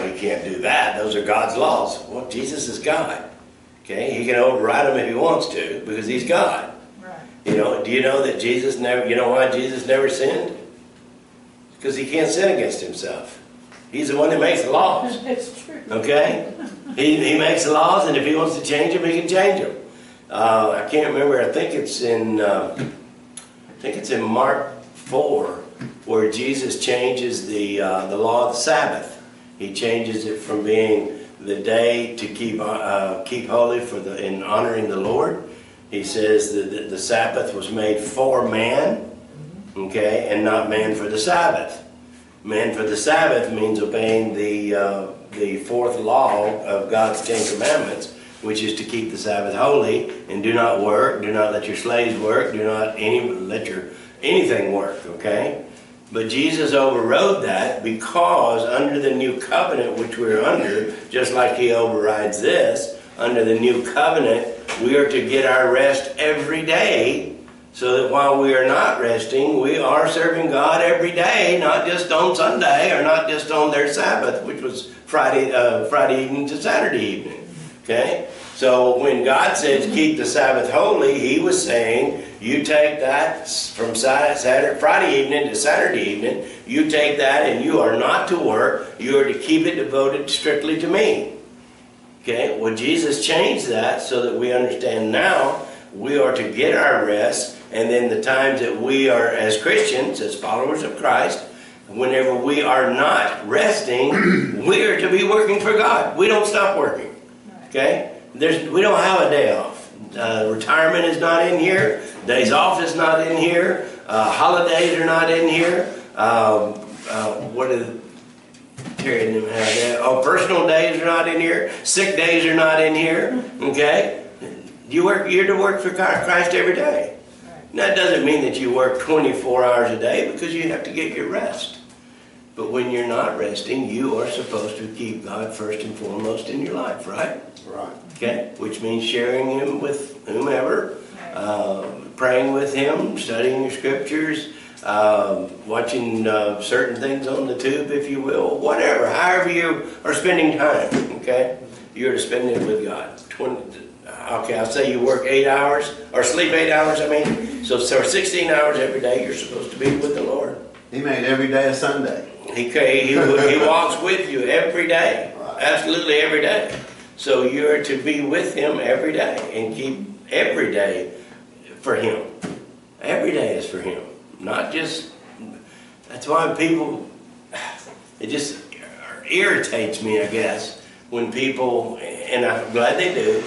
we can't do that. Those are God's laws. Well, Jesus is God. Okay? He can override them if he wants to because he's God. Right. You know, do you know that Jesus never, you know why Jesus never sinned? Because he can't sin against himself. He's the one that makes the laws. [LAUGHS] That's true. Okay? He, he makes the laws, and if he wants to change them, he can change them. Uh, I can't remember, I think it's in, uh, I think it's in Mark 4, where Jesus changes the, uh, the law of the Sabbath. He changes it from being the day to keep, uh, keep holy for the, in honoring the Lord. He says that the, the Sabbath was made for man, okay, and not man for the Sabbath. Man for the Sabbath means obeying the, uh, the fourth law of God's Ten Commandments, which is to keep the Sabbath holy and do not work, do not let your slaves work, do not any, let your, anything work, okay? But Jesus overrode that because under the new covenant which we're under, just like he overrides this, under the new covenant, we are to get our rest every day so that while we are not resting, we are serving God every day, not just on Sunday or not just on their Sabbath, which was Friday, uh, Friday evening to Saturday evening. Okay? So when God says keep the Sabbath holy, He was saying you take that from Saturday, Friday evening to Saturday evening, you take that and you are not to work, you are to keep it devoted strictly to me. Okay? Well, Jesus changed that so that we understand now we are to get our rest, and then the times that we are, as Christians, as followers of Christ, whenever we are not resting, [CLEARS THROAT] we are to be working for God. We don't stop working. Okay? There's, we don't have a day off. Uh, retirement is not in here. Days off is not in here. Uh, holidays are not in here. Um, uh, what is Terry didn't have that. Oh, personal days are not in here. Sick days are not in here. Okay? You work. You're to work for Christ every day. That doesn't mean that you work 24 hours a day because you have to get your rest. But when you're not resting, you are supposed to keep God first and foremost in your life, right? Right. Okay? Which means sharing Him with whomever, uh, praying with Him, studying your scriptures, um, watching uh, certain things on the tube, if you will, whatever, however you are spending time, okay? You're to spend it with God. 20, okay, I'll say you work eight hours, or sleep eight hours, I mean. So, so 16 hours every day, you're supposed to be with the Lord. He made every day a Sunday. He, he, he walks with you every day, absolutely every day. So you're to be with him every day and keep every day for him. Every day is for him, not just. That's why people. [SIGHS] It just irritates me, I guess, when people, and I'm glad they do,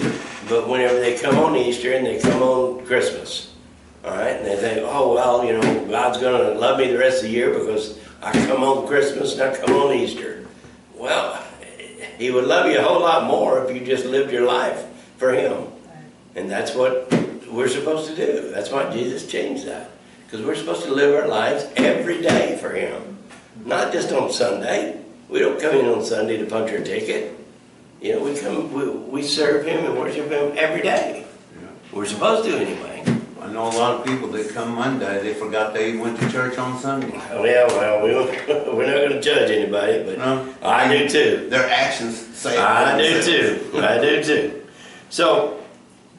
but whenever they come on Easter and they come on Christmas, all right, and they think, oh well, you know, God's gonna love me the rest of the year because I come on Christmas and I come on Easter. Well, He would love you a whole lot more if you just lived your life for Him. And that's what we're supposed to do. That's why Jesus changed that. Because we're supposed to live our lives every day for Him. Not just on Sunday. We don't come in on Sunday to punch our ticket. You know, we come, we, we serve Him and worship Him every day. We're supposed to anyway. I know a lot of people that come Monday, they forgot they went to church on Sunday. Oh, yeah, well, we [LAUGHS] we're not going to judge anybody, but No. I do too. Their actions say I do too. I do too. So,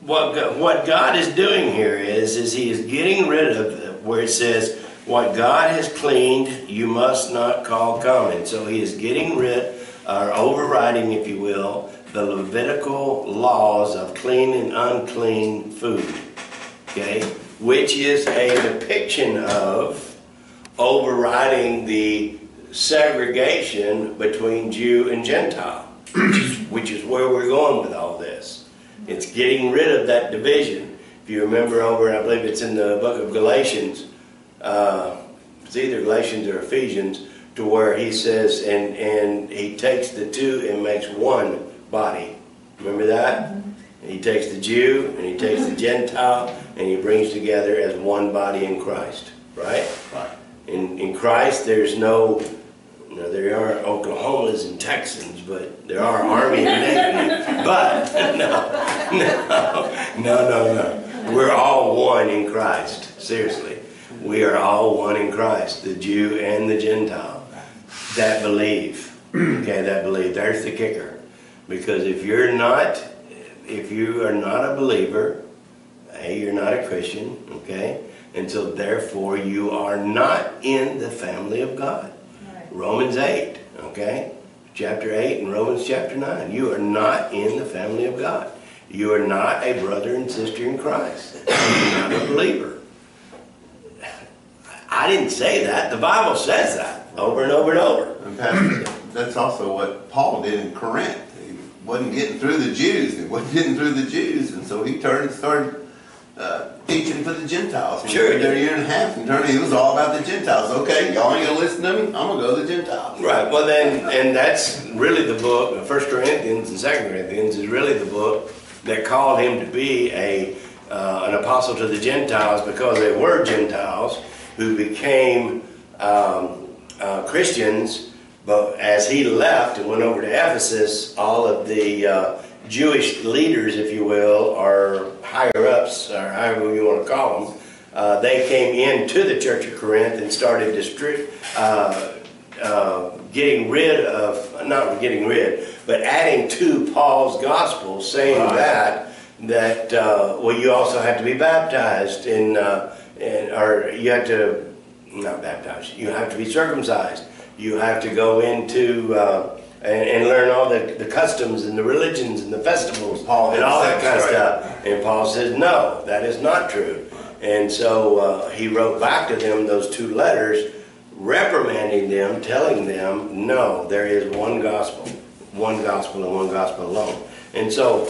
what Go- what God is doing here is is He is getting rid of the, where it says what God has cleaned, you must not call common. So He is getting rid or overriding, if you will, the Levitical laws of clean and unclean food. Okay, which is a depiction of overriding the segregation between Jew and Gentile, which is, which is where we're going with all this. It's getting rid of that division. If you remember over, I believe it's in the book of Galatians, uh, it's either Galatians or Ephesians, to where he says, and, and he takes the two and makes one body. Remember that? Mm-hmm. He takes the Jew and he takes the mm-hmm. Gentile and he brings together as one body in Christ, right? Right. In, in Christ, there's no, you know, there are Oklahomans and Texans, but there are Army and [LAUGHS] Navy. But, no, no, no, no, no. We're all one in Christ, seriously. We are all one in Christ, the Jew and the Gentile that believe. [CLEARS THROAT] Okay, that believe. There's the kicker. Because if you're not, if you are not a believer, hey, you're not a Christian, okay? And so therefore you are not in the family of God. Romans 8, okay? Chapter 8 and Romans chapter 9. You are not in the family of God. You are not a brother and sister in Christ. [CLEARS THROAT] You're not a believer. I didn't say that. The Bible says that over and over and over. And Pastor, that's also what Paul did in Corinth. He wasn't getting through the Jews. He wasn't getting through the Jews, and so he turned and started uh, teaching for the Gentiles. Sure he he there a year and a half, and turned, he was all about the Gentiles. Okay, y'all ain't gonna listen to me. I'm gonna go to the Gentiles. Right. Well, then, and that's really the book. First Corinthians and Second Corinthians is really the book that called him to be a uh, an apostle to the Gentiles because they were Gentiles who became um, uh, Christians. But as he left and went over to Ephesus, all of the uh, Jewish leaders, if you will, or higher ups, or however you want to call them, uh, they came into the Church of Corinth and started distri- uh, uh, getting rid of, not getting rid, but adding to Paul's gospel, saying Right. that that uh, well, you also have to be baptized in, uh, in, or you have to not baptized. You have to be circumcised. You have to go into uh, and, and learn all the, the customs and the religions and the festivals Paul and all that kind of stuff. And Paul says, no, that is not true. And so uh, he wrote back to them those two letters, reprimanding them, telling them, no, there is one gospel, one gospel and one gospel alone. And so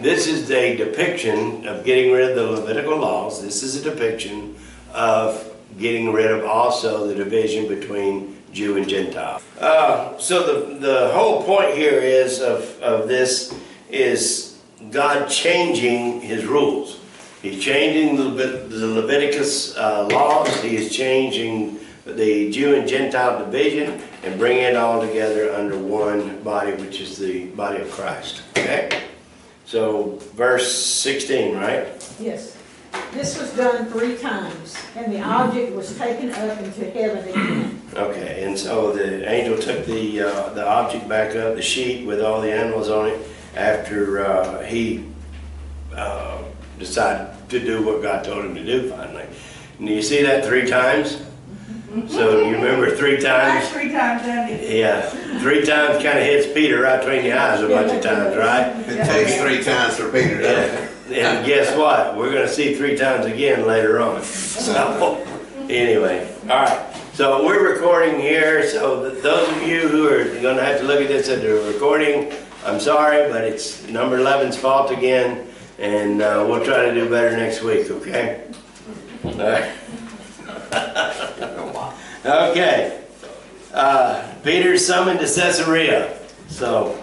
this is a depiction of getting rid of the Levitical laws. This is a depiction of getting rid of also the division between Jew and Gentile. Uh, so the, the whole point here is of, of this is God changing his rules. He's changing the, Levit- the Leviticus uh, laws. He is changing the Jew and Gentile division and bringing it all together under one body, which is the body of Christ. Okay? So, verse 16, right? Yes. This was done three times, and the object was taken up into heaven again. Okay, and so the angel took the, uh, the object back up, the sheet with all the animals on it, after, uh, he, uh, decided to do what God told him to do finally. And you see that three times? So you remember three times? three times, Andy. Yeah, three times kinda hits Peter right between the eyes a bunch of times, right? It takes three times for Peter to. Yeah, and guess what? We're gonna see three times again later on. So, anyway, all right. So we're recording here, so those of you who are gonna have to look at this at the recording, I'm sorry, but it's number 11's fault again, and uh, we'll try to do better next week, okay? All right. [LAUGHS] Okay. Uh, Peter's summoned to Caesarea, so,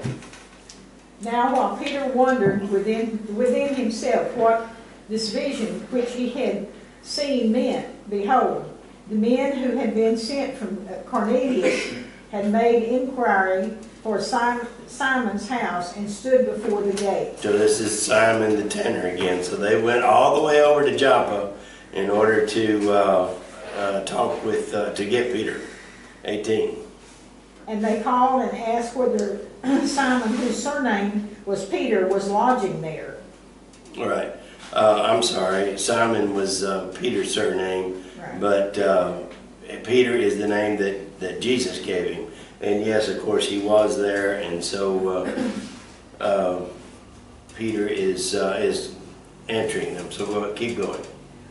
Now while Peter wondered within, within himself what this vision which he had seen meant, behold, the men who had been sent from Cornelius had made inquiry for Simon's house and stood before the gate. So this is Simon the tanner again. So they went all the way over to Joppa in order to uh, uh, talk with uh, to get Peter. 18. And they called and asked whether Simon, whose surname was Peter, was lodging there. All right. Uh, I'm sorry. Simon was uh, Peter's surname, Right. but uh, Peter is the name that, that Jesus gave him. And yes, of course, he was there, and so uh, uh, Peter is uh, is entering them. So we'll keep going.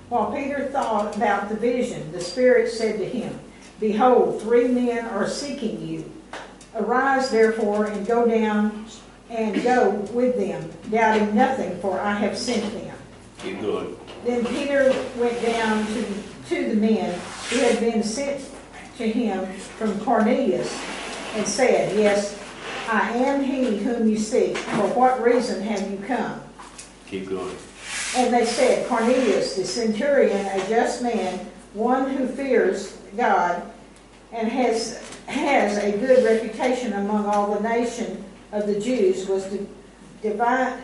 While Peter thought about the vision, the Spirit said to him, Behold, three men are seeking you. Arise therefore and go down and go with them, doubting nothing, for I have sent them. Keep going. Then Peter went down to, to the men who had been sent to him from Cornelius and said, Yes, I am he whom you seek. For what reason have you come? Keep going. And they said, Cornelius, the centurion, a just man, one who fears God, and has, has a good reputation among all the nation of the Jews, was di- divine,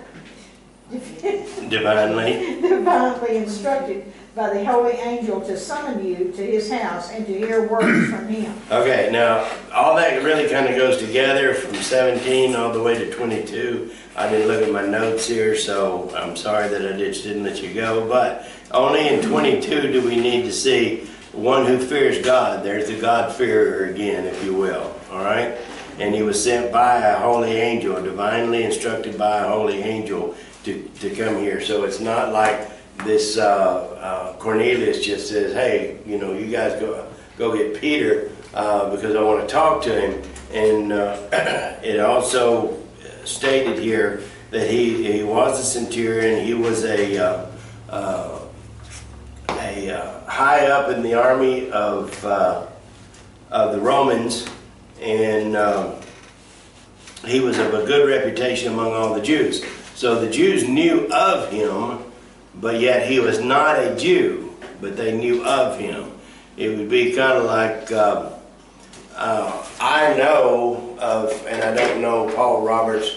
[LAUGHS] Divinely. divinely instructed by the holy angel to summon you to his house and to hear words from him. [CLEARS THROAT] Okay, now, all that really kind of goes together from 17 all the way to 22. I didn't look at my notes here, so I'm sorry that I just didn't let you go. But only in 22 do we need to see one who fears God. There's the God-fearer again, if you will, all right? And he was sent by a holy angel, divinely instructed by a holy angel to, to come here. So it's not like this uh, uh, Cornelius just says, hey, you know, you guys go, go get Peter uh, because I want to talk to him. And uh, [CLEARS THROAT] it also stated here that he, he was a centurion, he was a, uh, uh, uh, high up in the army of, uh, of the Romans, and um, he was of a good reputation among all the Jews. So the Jews knew of him, but yet he was not a Jew, but they knew of him. It would be kind of like uh, uh, I know of, and I don't know Paul Roberts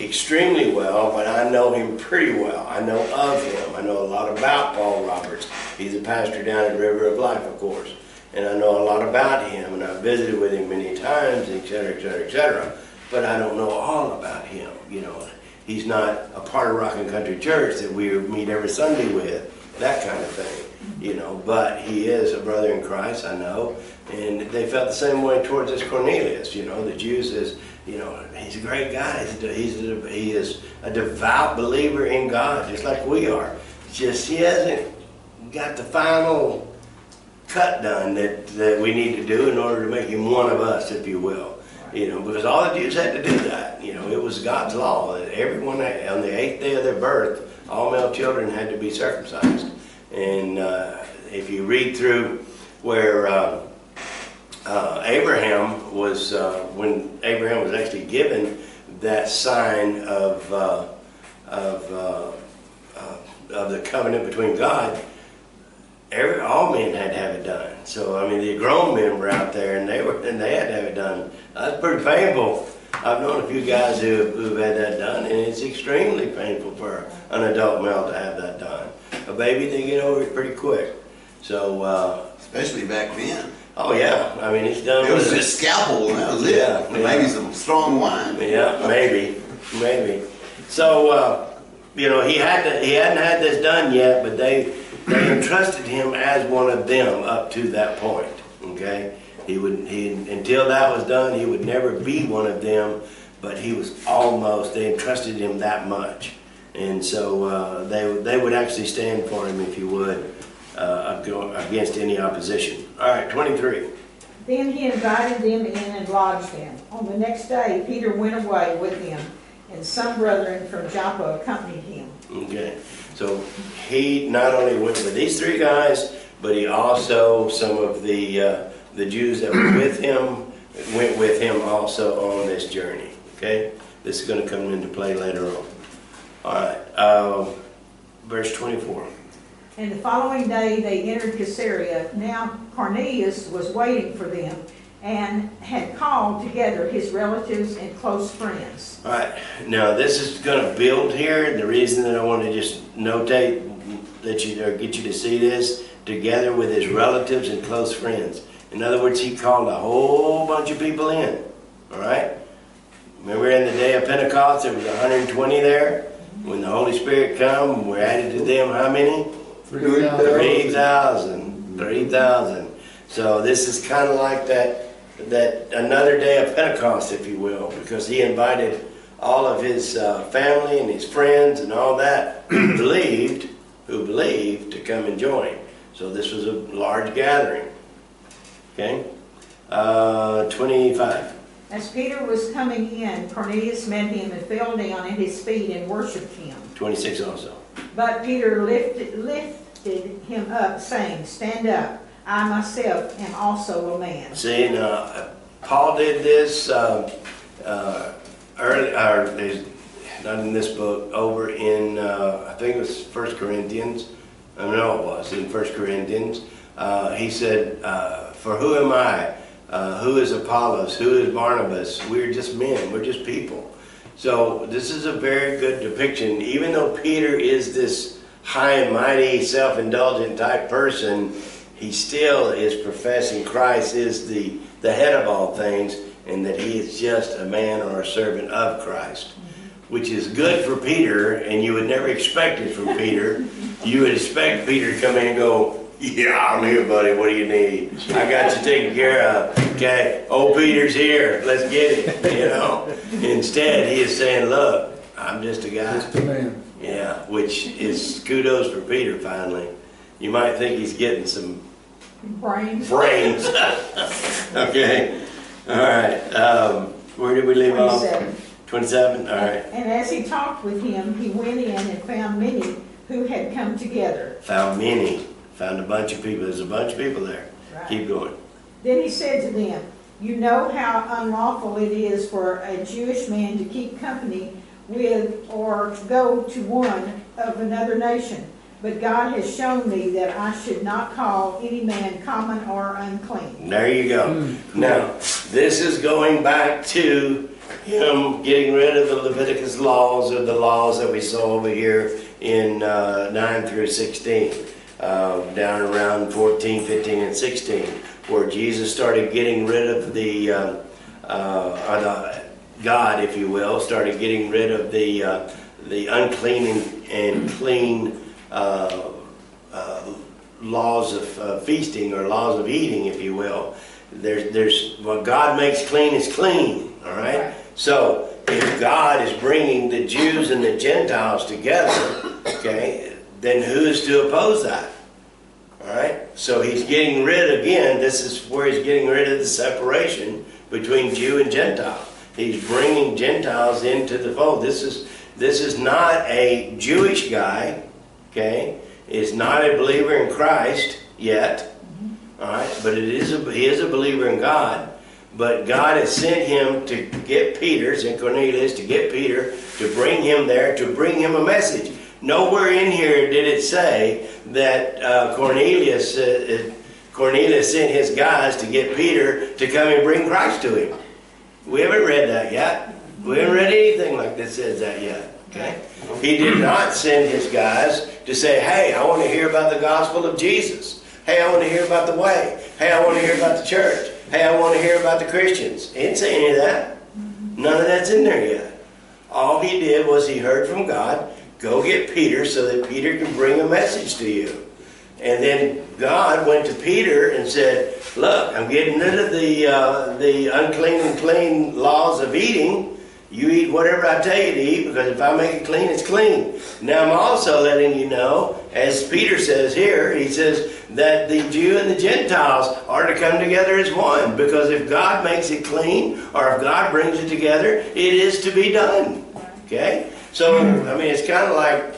extremely well, but I know him pretty well. I know of him. I know a lot about Paul Roberts. He's a pastor down at River of Life, of course. And I know a lot about him, and I've visited with him many times, et cetera, et cetera, et cetera. But I don't know all about him, you know. He's not a part of Rockin' Country Church that we meet every Sunday with, that kind of thing. you know, but he is a brother in Christ, I know. And they felt the same way towards this Cornelius, you know, the Jews is, you know, he's a great guy. He's a, he's a, he is a devout believer in God, just like we are. Just he hasn't got the final cut done that, that we need to do in order to make him one of us, if you will. You know, because all the Jews had to do that. You know, it was God's law that everyone on the eighth day of their birth, all male children had to be circumcised. And uh, if you read through where uh, uh, Abraham was, uh, when Abraham was actually given that sign of uh, of uh, uh, of the covenant between God, every all men had to have it done. So I mean, the grown men were out there, and they were and they had to have it done. That's pretty painful. I've known a few guys who who've had that done, and it's extremely painful for an adult male to have that done. A baby, they get over it pretty quick. So, uh, Especially back then. Oh yeah, I mean, it's done. It was just scalpel and that was it. Yeah, yeah. Maybe some strong wine. Yeah, maybe, maybe. So, uh, you know, he had to, he hadn't had this done yet, but they, they entrusted him as one of them up to that point, okay? He would, he, until that was done, he would never be one of them, but he was almost, they entrusted him that much. And so, uh, they, they would actually stand for him, if you would, uh, ag- against any opposition. All right, twenty-three. Then he invited them in and lodged them. On the next day, Peter went away with them, and some brethren from Joppa accompanied him. Okay, so he not only went with these three guys, but he also, some of the, uh, the Jews that were with him, went with him also on this journey, okay? This is gonna come into play later on. All right, um, verse twenty-four. And the following day, they entered Caesarea. Now Cornelius was waiting for them and had called together his relatives and close friends. All right, now this is gonna build here, the reason that I want to just notate that you, or get you to see this, together with his relatives and close friends. In other words, he called a whole bunch of people in, all right? Remember in the day of Pentecost, there was hundred and twenty there? When the Holy Spirit come, we're added to them, how many? Three thousand, three thousand. So this is kind of like that, that another day of Pentecost, if you will, because he invited all of his uh, family and his friends and all that who [CLEARS THROAT] believed, who believed to come and join. So this was a large gathering. Okay? Uh, 25. As Peter was coming in, Cornelius met him and fell down at his feet and worshiped him. 26 also. But Peter lifted, lifted him up, saying, Stand up, I myself am also a man. See, now, uh, Paul did this uh, uh, early, or not in this book, over in, uh, I think it was First Corinthians. I know it was, in First Corinthians. Uh, He said, For who am I? Who is Apollos? Who is Barnabas? We're just men, we're just people. So this is a very good depiction. Even though Peter is this high and mighty, self-indulgent type person, he still is professing Christ is the, the head of all things and that he is just a man or a servant of Christ. Which is good for Peter, and you would never expect it from Peter. You would expect Peter to come in and go, yeah, I'm here, buddy, what do you need? I got you taken care of, okay? Old Peter's here, let's get it, you know? Instead, he is saying, look, I'm just a guy. Just a man. Yeah, which is kudos for Peter finally. You might think he's getting some Brains. brains. [LAUGHS] okay, all right. Um, where did we leave off? 27. 27? All right. And as he talked with him, he went in and found many who had come together. Found many. Found a bunch of people. There's a bunch of people there. Keep going. Then he said to them, You know how unlawful it is for a Jewish man to keep company with or go to one of another nation. But God has shown me that I should not call any man common or unclean. There you go. Now, this is going back to him getting rid of the Leviticus laws or the laws that we saw over here in uh, 9 through 16, uh, down around 14, 15, and 16, where Jesus started getting rid of the, uh, uh, the God, if you will, started getting rid of the, uh, the unclean and, clean uh, uh, laws of feasting or laws of eating, if you will. There's, there's, what God makes clean is clean, all? Right. So if God is bringing the Jews and the Gentiles together, okay, then who is to oppose that? All right? So he's getting rid, again, this is where he's getting rid of the separation between Jew and Gentile. He's bringing Gentiles into the fold. This is, this is not a Jewish guy, okay? Is not a believer in Christ yet, mm-hmm. all right? But it is a, he is a believer in God. But God has sent him to get Peter, St. Cornelius, to get Peter, to bring him there, to bring him a message. Nowhere in here did it say that uh, Cornelius, uh, uh, Cornelius sent his guys to get Peter to come and bring Christ to him. We haven't read that yet. We haven't read anything like that says that yet. Okay? He did not send his guys to say, hey, I want to hear about the gospel of Jesus. Hey, I want to hear about the way. Hey, I want to hear about the church. Hey, I want to hear about the Christians. He didn't say any of that. None of that's in there yet. All he did was he heard from God, go get Peter so that Peter can bring a message to you. And then God went to Peter and said, look, I'm getting rid of the, uh, the unclean and clean laws of eating. You eat whatever I tell you to eat because if I make it clean, it's clean. Now I'm also letting you know, as Peter says here, he says that the Jew and the Gentiles are to come together as one because if God makes it clean or if God brings it together, it is to be done. Okay? So, I mean, it's kind of like,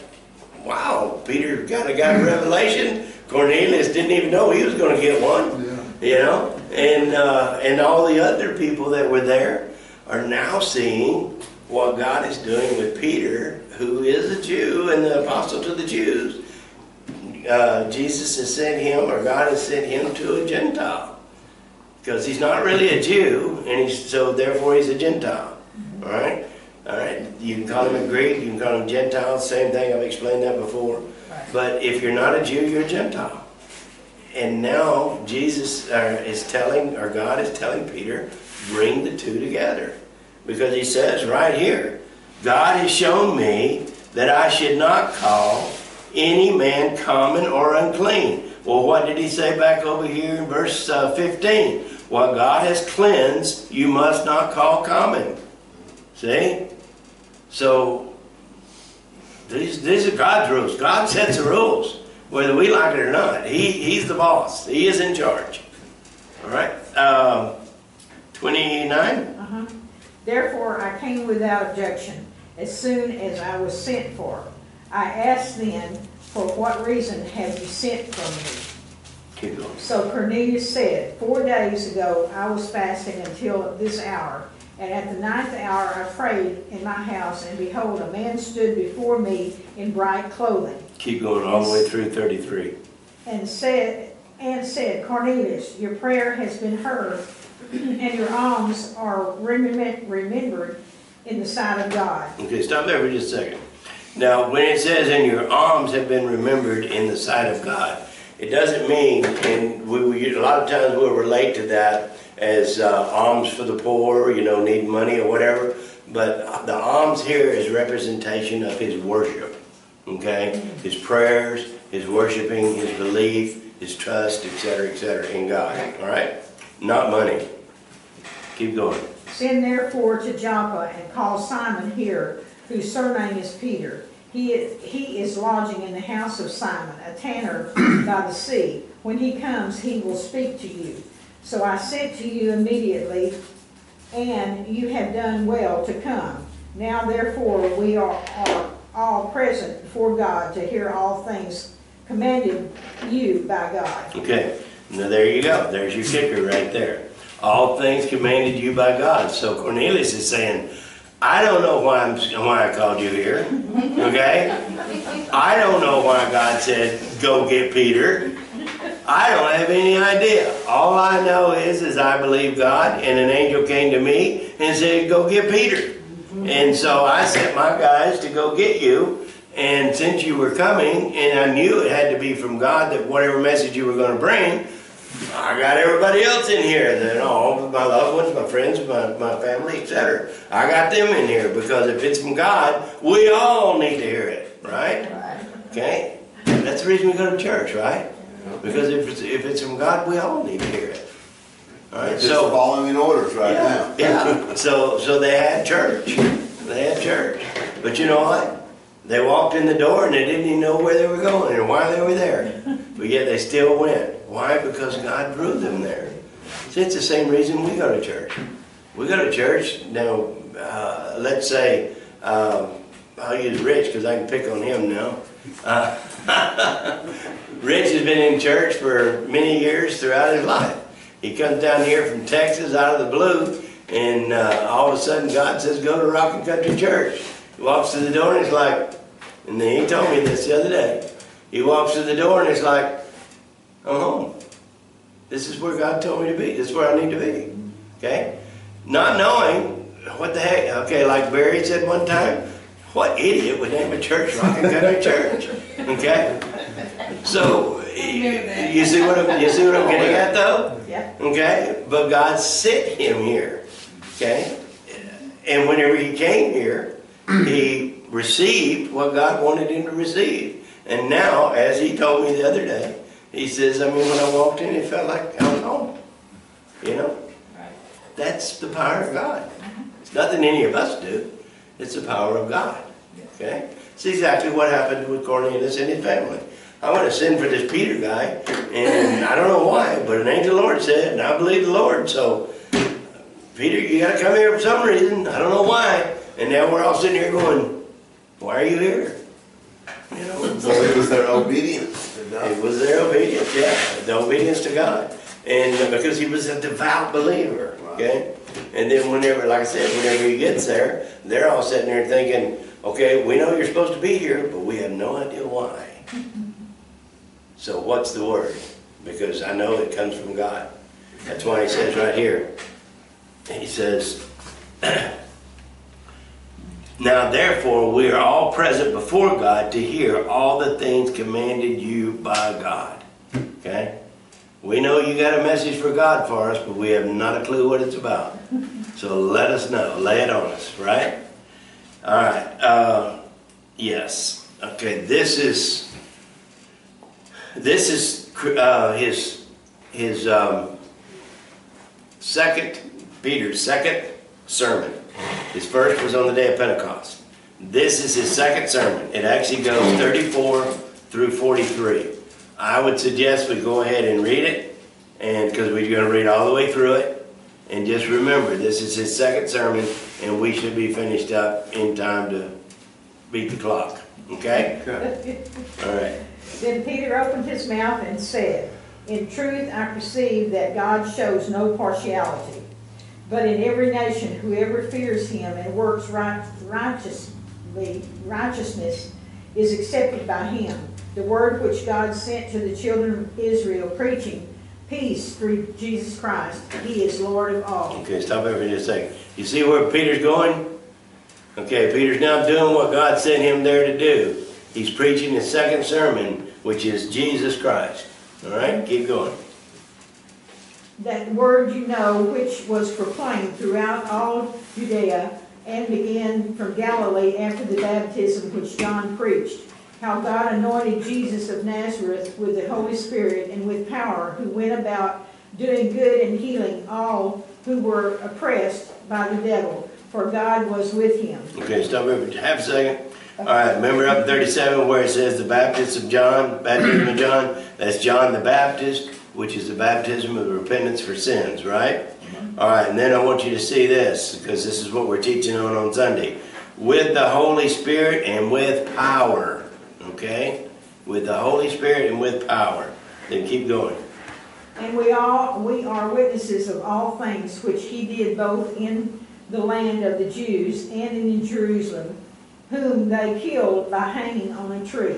wow, Peter got a guy revelation. Cornelius didn't even know he was going to get one. You know? And, uh, and all the other people that were there are now seeing what God is doing with Peter, who is a Jew and the apostle to the Jews. Uh, Jesus has sent him, or God has sent him to a Gentile. Because he's not really a Jew, and he's, so therefore he's a Gentile. All right? All right? You can call him a Greek, you can call him Gentile, same thing, I've explained that before. But if you're not a Jew, you're a Gentile. And now Jesus uh, is telling, or God is telling Peter, bring the two together. Because he says right here, God has shown me that I should not call any man common or unclean. Well, what did he say back over here in verse uh, 15? What God has cleansed, you must not call common. See? So, these, these are God's rules. God sets the rules, whether we like it or not. He, he's the boss. He is in charge. All right? Um, 29? Uh-huh. Therefore I came without objection, as soon as I was sent for. I asked then, For what reason have you sent for me? So Cornelius said, Four days ago I was fasting until this hour, and at the ninth hour I prayed in my house, and behold, a man stood before me in bright clothing, Keep going all the way through 33. and said, and said, Cornelius, your prayer has been heard, and your alms are remem- remembered in the sight of God. Okay, stop there for just a second. Now, when it says, and your alms have been remembered in the sight of God, it doesn't mean, and we, we, a lot of times we'll relate to that as uh, alms for the poor, you know, need money or whatever. But the alms here is representation of his worship, okay? His prayers, his worshiping, his belief, his trust, etc., etc., in God, all right? Not money. Keep going. Send therefore to Joppa and call Simon here, whose surname is Peter. He is, he is lodging in the house of Simon, a tanner by the sea. When he comes, he will speak to you. So I said to you immediately, and you have done well to come. Now therefore, we are, are all present before God to hear all things commanded you by God. Okay, now there you go. There's your kicker right there. All things commanded you by God. So Cornelius is saying, I don't know why I'm why I called you here. Okay? [LAUGHS] I don't know why God said go get Peter. I don't have any idea. All I know is is I believe God and an angel came to me and said go get Peter. And so I sent my guys to go get you. And since you were coming, and I knew it had to be from God that whatever message you were going to bring, I got everybody else in here, Then all my loved ones, my friends, my, my family, etc. I got them in here because if it's from God, we all need to hear it, right? Okay? That's the reason we go to church, right? Because if it's, if it's from God, we all need to hear it. All right, Just so. following orders right now. Yeah, so, so they had church, they had church, but you know what? They walked in the door and they didn't even know where they were going or why they were there, but yet they still went. Why? Because God drew them there. See, it's the same reason we go to church. We go to church, now, uh, let's say, um, I'll use Rich because I can pick on him now. Uh, [LAUGHS] Rich has been in church for many years throughout his life. He comes down here from Texas out of the blue, and uh, all of a sudden God says, "Go to Rockin' Country Church." He walks to the door, and it's like, and then he told me this the other day. He walks to the door, and it's like, "I'm home. This is where God told me to be. This is where I need to be." Okay, not knowing what the heck. Okay, like Barry said one time, "What idiot would name a church Rockin' Country Church?" [LAUGHS] Okay, so [LAUGHS] eh, you see what I'm, you see what I'm getting at, though. Yeah. Okay, but God sent him here. Okay, and whenever he came here, [CLEARS THROAT] he received what God wanted him to receive. And now, as he told me the other day, he says, I mean, when I walked in, it felt like I was home. You know, that's the power of God. It's nothing any of us do. It's the power of God. Okay, it's exactly what happened with Cornelius and his family. I want to send for this Peter guy, and I don't know why, but an angel of the Lord said, and I believe the Lord, so Peter, you got to come here for some reason. I don't know why. And now we're all sitting here going, why are you here? You know, So it was their obedience. it was their obedience, yeah, the obedience to God. And uh, because he was a devout believer, okay? And then whenever, like I said, whenever he gets there, they're all sitting there thinking, okay, we know you're supposed to be here, but we have no idea why. So what's the word? Because I know it comes from God. That's why he says right here, he says, [CLEARS THROAT] Now therefore we are all present before God to hear all the things commanded you by God. Okay? We know you got a message for God for us, but we have not a clue what it's about. So let us know. Lay it on us, right? All right. Uh, yes. Okay. This is this is uh, his his um, second Peter's second sermon. His first was on the day of Pentecost. This is his second sermon. It actually goes 34 through 43. I would suggest we go ahead and read it, and because we're going to read all the way through it. And just remember, this is his second sermon, and we should be finished up in time to beat the clock. Okay? Okay. All right. Then Peter opened his mouth and said, In truth I perceive that God shows no partiality, but in every nation whoever fears him and works right, righteously, righteousness is accepted by him. The word which God sent to the children of Israel, preaching peace through Jesus Christ. He is Lord of all. Okay, stop there for just a second. You see where Peter's going? Okay, Peter's now doing what God sent him there to do. He's preaching his second sermon, which is Jesus Christ. All right, keep going. that word you know, which was proclaimed throughout all Judea and began from Galilee after the baptism which John preached, how God anointed Jesus of Nazareth with the Holy Spirit and with power, who went about doing good and healing all who were oppressed by the devil, for God was with him. Okay, stop for half a second. All right, remember up 37 where it says the baptism of John, baptism of John? That's John the Baptist, which is the baptism of repentance for sins, right? All right, and then I want you to see this, because this is what we're teaching on on Sunday. With the Holy Spirit and with power, okay? With the Holy Spirit and with power. Then keep going. And we all, we are witnesses of all things which he did both in the land of the Jews and in Jerusalem, whom they killed by hanging on a tree.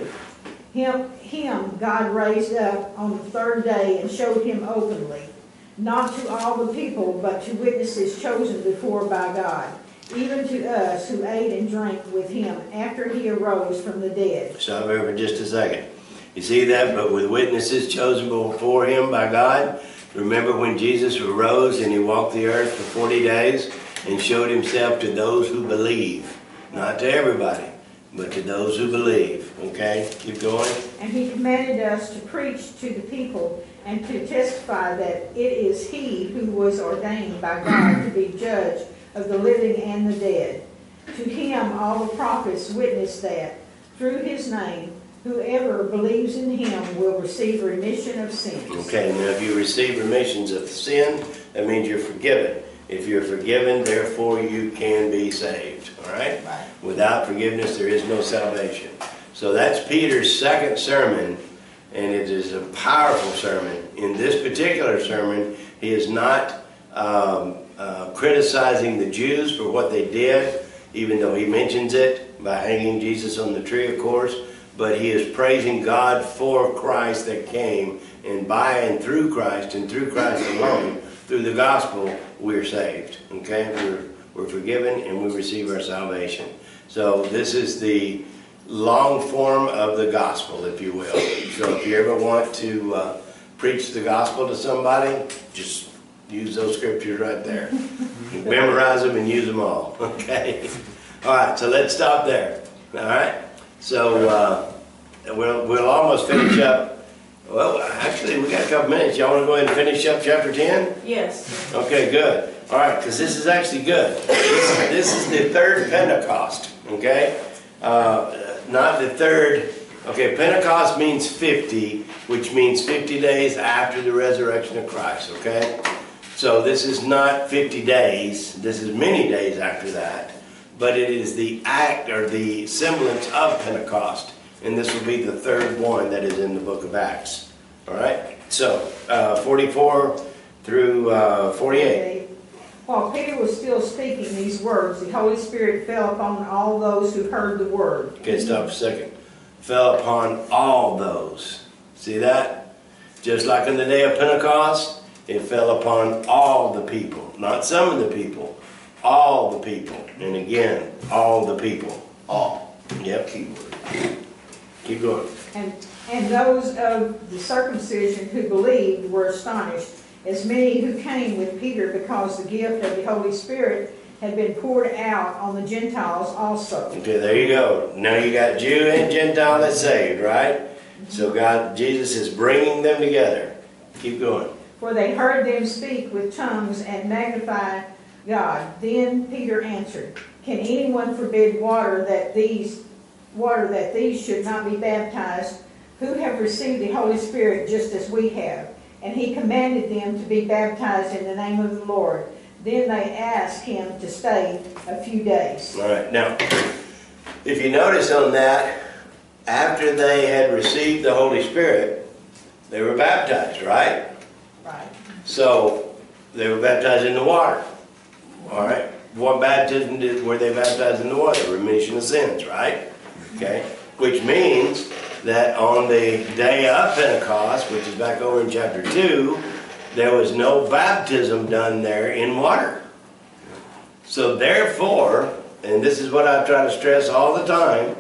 Him, him God raised up on the third day and showed him openly, not to all the people, but to witnesses chosen before by God, even to us who ate and drank with him after he arose from the dead. Stop there for just a second. You see that? But with witnesses chosen before him by God. Remember when Jesus arose and he walked the earth for 40 days and showed himself to those who believe, not to everybody. but to those who believe. Okay, keep going. And he commanded us to preach to the people and to testify that it is he who was ordained by God to be judge of the living and the dead. To him all the prophets witness that, through his name, whoever believes in him will receive remission of sins. Okay, now if you receive remissions of sin, that means you're forgiven. If you're forgiven, therefore you can be saved, all right? Without forgiveness, there is no salvation. So that's Peter's second sermon, and it is a powerful sermon. In this particular sermon, he is not um, uh, criticizing the Jews for what they did, even though he mentions it by hanging Jesus on the tree, of course, but he is praising God for Christ that came, and by and through Christ, and through Christ alone, through the gospel, we're saved. Okay? We're, we're forgiven and we receive our salvation. So this is the long form of the gospel, if you will. So if you ever want to uh, preach the gospel to somebody, just use those scriptures right there. [LAUGHS] Memorize them and use them all. [LAUGHS] Okay? All right, so let's stop there. All right? So uh, we'll, we'll almost finish up. Well, actually, we got a couple minutes. Y'all want to go ahead and finish up chapter 10? Yes. Okay, good. All right, because this is actually good. This, this is the third Pentecost, okay? Uh, not the third, okay, Pentecost means 50, which means 50 days after the resurrection of Christ, okay? So this is not 50 days, this is many days after that, but it is the act or the semblance of Pentecost. And this will be the third one that is in the book of Acts, all right? So, uh, 44 through uh, 48. While Peter was still speaking these words, the Holy Spirit fell upon all those who heard the word. Okay, stop for a second. Fell upon all those. See that? Just like in the day of Pentecost, it fell upon all the people. Not some of the people, all the people. And again, all the people. All. Yep. Keep going. And, and those of the circumcision who believed were astonished, as many who came with Peter because the gift of the Holy Spirit had been poured out on the Gentiles also. Okay, there you go. Now you got Jew and Gentile that's saved, right? So mm-hmm. God, Jesus is bringing them together. Keep going. For they heard them speak with tongues and magnify God. Then Peter answered, Can anyone forbid water that these water that these should not be baptized, who have received the Holy Spirit just as we have? And he commanded them to be baptized in the name of the Lord. Then they asked him to stay a few days. All right, now, if you notice on that, after they had received the Holy Spirit, they were baptized, right? Right. So they were baptized in the water. All right. What baptism did were they baptized in the water? Remission of sins, right? Okay. Which means that on the day of Pentecost, which is back over in chapter two, there was no baptism done there in water. So therefore, and this is what I try to stress all the time,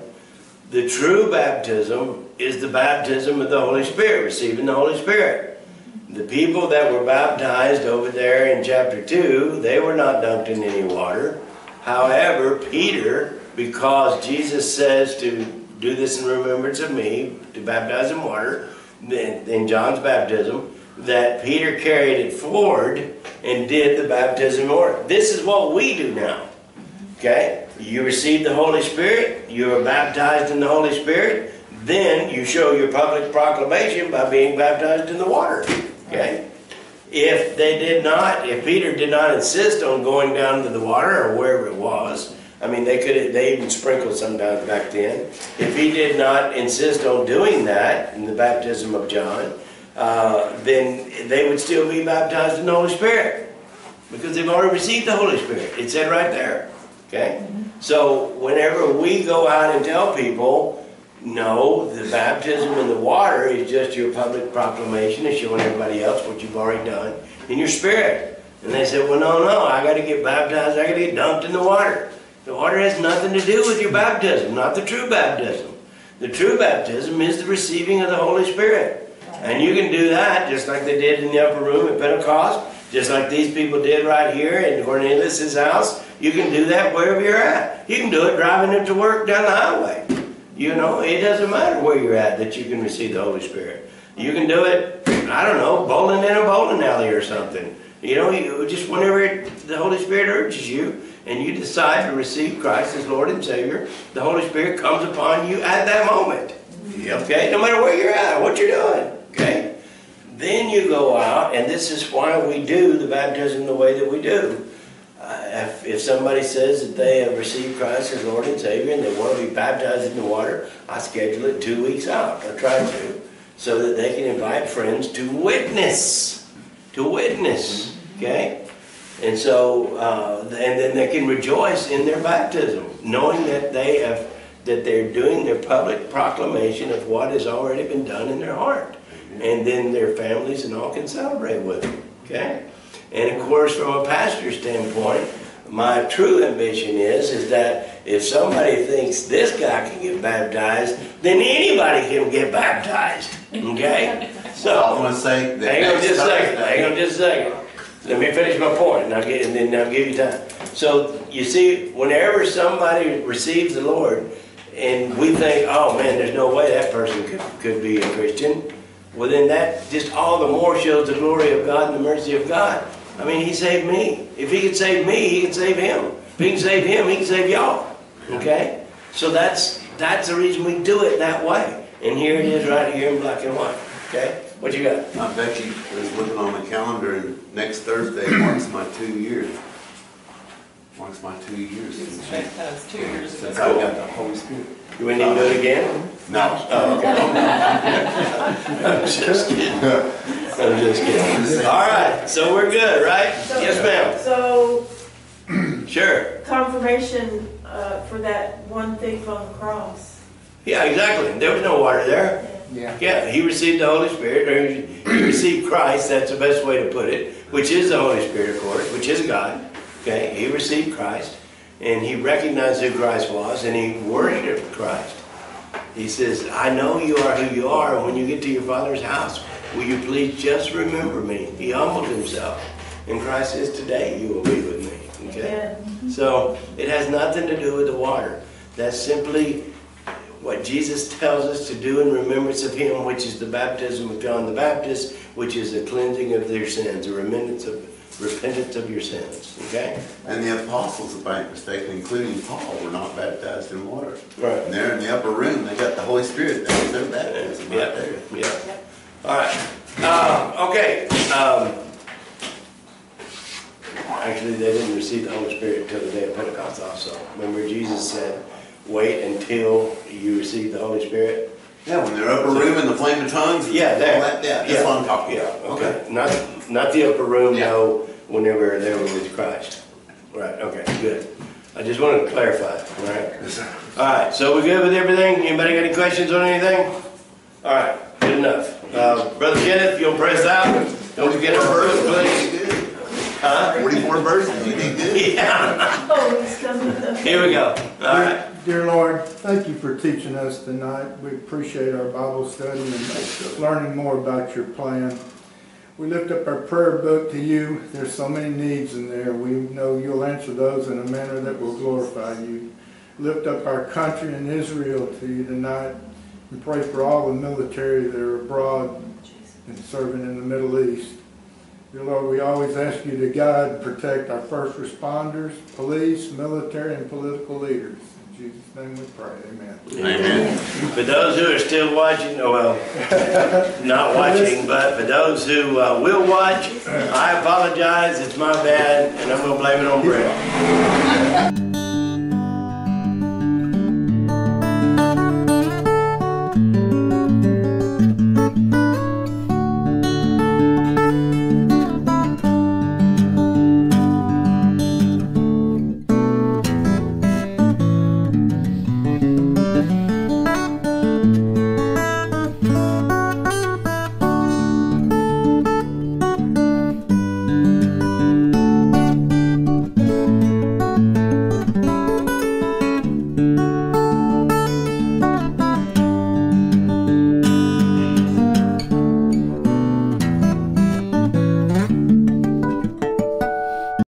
the true baptism is the baptism of the Holy Spirit, receiving the Holy Spirit. The people that were baptized over there in chapter 2, they were not dunked in any water. However, Peter, because Jesus says to do this in remembrance of me, to baptize in water, in John's baptism, that Peter carried it forward and did the baptism in water. This is what we do now. Okay? You receive the Holy Spirit, you are baptized in the Holy Spirit, then you show your public proclamation by being baptized in the water. Okay? If they did not, if Peter did not insist on going down to the water or wherever it was, I mean, they could, they even sprinkled sometimes back then. If he did not insist on doing that in the baptism of John, uh, then they would still be baptized in the Holy Spirit because they've already received the Holy Spirit. It said right there. Okay? So whenever we go out and tell people, no, the baptism in the water is just your public proclamation and showing everybody else what you've already done in your spirit. And they said, well, no, no, I got to get baptized, I got to get dunked in the water. The water has nothing to do with your baptism, not the true baptism. The true baptism is the receiving of the Holy Spirit. And you can do that just like they did in the upper room at Pentecost, just like these people did right here in Cornelius' house. You can do that wherever you're at. You can do it driving into work down the highway. You know, it doesn't matter where you're at that you can receive the Holy Spirit. You can do it, I don't know, bowling in a bowling alley or something. You know, you, just whenever it, the Holy Spirit urges you and you decide to receive Christ as Lord and Savior, the Holy Spirit comes upon you at that moment. Okay, no matter where you're at, what you're doing. Okay, then you go out, and this is why we do the baptism the way that we do. Uh, if, if somebody says that they have received Christ as Lord and Savior and they want to be baptized in the water, I schedule it two weeks out. I try to, so that they can invite friends to witness, to witness. Okay, and so uh, and then they can rejoice in their baptism, knowing that they have that they're doing their public proclamation of what has already been done in their heart, and then their families and all can celebrate with them. Okay. And of course, from a pastor's standpoint, my true ambition is, is that if somebody thinks this guy can get baptized, then anybody can get baptized. Okay? [LAUGHS] So, I'm gonna say that. hang on next just a second, Thursday- hang on just a second. Let me finish my point, and I'll get, and then I'll give you time. So, you see, whenever somebody receives the Lord, and we think, oh man, there's no way that person could, could be a Christian, well then that just all the more shows the glory of God and the mercy of God. I mean, he saved me. If he could save me, he can save him. If he can save him, he can save y'all. Okay? So that's that's the reason we do it that way. And here it is right here in black and white. Okay? What you got? I bet you was looking on the calendar and next Thursday marks my two years. Marks my two years He was since, baptized two years since ago. I got the Holy Spirit. Do we need to do it again? No. Oh, [LAUGHS] okay. I'm just kidding. I'm just kidding. All right, so we're good, right? So- Yes, ma'am. So [CLEARS THROAT] Sure. confirmation uh, for that one thing on the cross. Yeah, exactly. There was no water there. Yeah. Yeah, he received the Holy Spirit, or he he received Christ, that's the best way to put it, which is the Holy Spirit, of course, which is God. Okay, he received Christ, and he recognized who Christ was, and he worshiped Christ. He says, I know you are who you are, and when you get to your Father's house, will you please just remember me? He humbled himself, and Christ says, today you will be with me. Okay? Amen. So it has nothing to do with the water. That's simply what Jesus tells us to do in remembrance of Him, which is the baptism of John the Baptist, which is a cleansing of their sins, a repentance of repentance of your sins. Okay? And the apostles, if I ain't mistaken, including Paul, were not baptized in water. Right. And they're in the upper room, they got the Holy Spirit, that was their baptism right Yeah. there. Yeah. All right. Uh, okay. Um, actually, they didn't receive the Holy Spirit until the day of Pentecost. Also, remember Jesus said, "Wait until you receive the Holy Spirit." Yeah, when they're upper room in the flame of tongues. and Yeah, all that, Yeah, that's what I'm talking Yeah, about. okay. Not, not the upper room, Yeah. no, whenever they were with Christ. Right, okay, good. I just wanted to clarify, all right? Yes, sir. All right, so we good with everything? Anybody got any questions on anything? All right, good enough. Uh, Brother Kenneth, you'll press out. Don't forget our verse, please. Huh? Forty-four verses, you did good. [LAUGHS] Yeah, Oh, he's coming. here we go. All right. Dear Lord, thank you for teaching us tonight. We appreciate our Bible study and learning more about your plan. We lift up our prayer book to you. There's so many needs in there. We know you'll answer those in a manner that will glorify you. Lift up our country and Israel to you tonight and pray for all the military that are abroad and serving in the Middle East. Dear Lord, we always ask you to guide and protect our first responders, police, military, and political leaders. Jesus' name we pray, amen. Amen. For those who are still watching, oh, well, [LAUGHS] not watching, but for those who uh, will watch, I apologize, it's my bad, and I'm gonna blame it on Brett.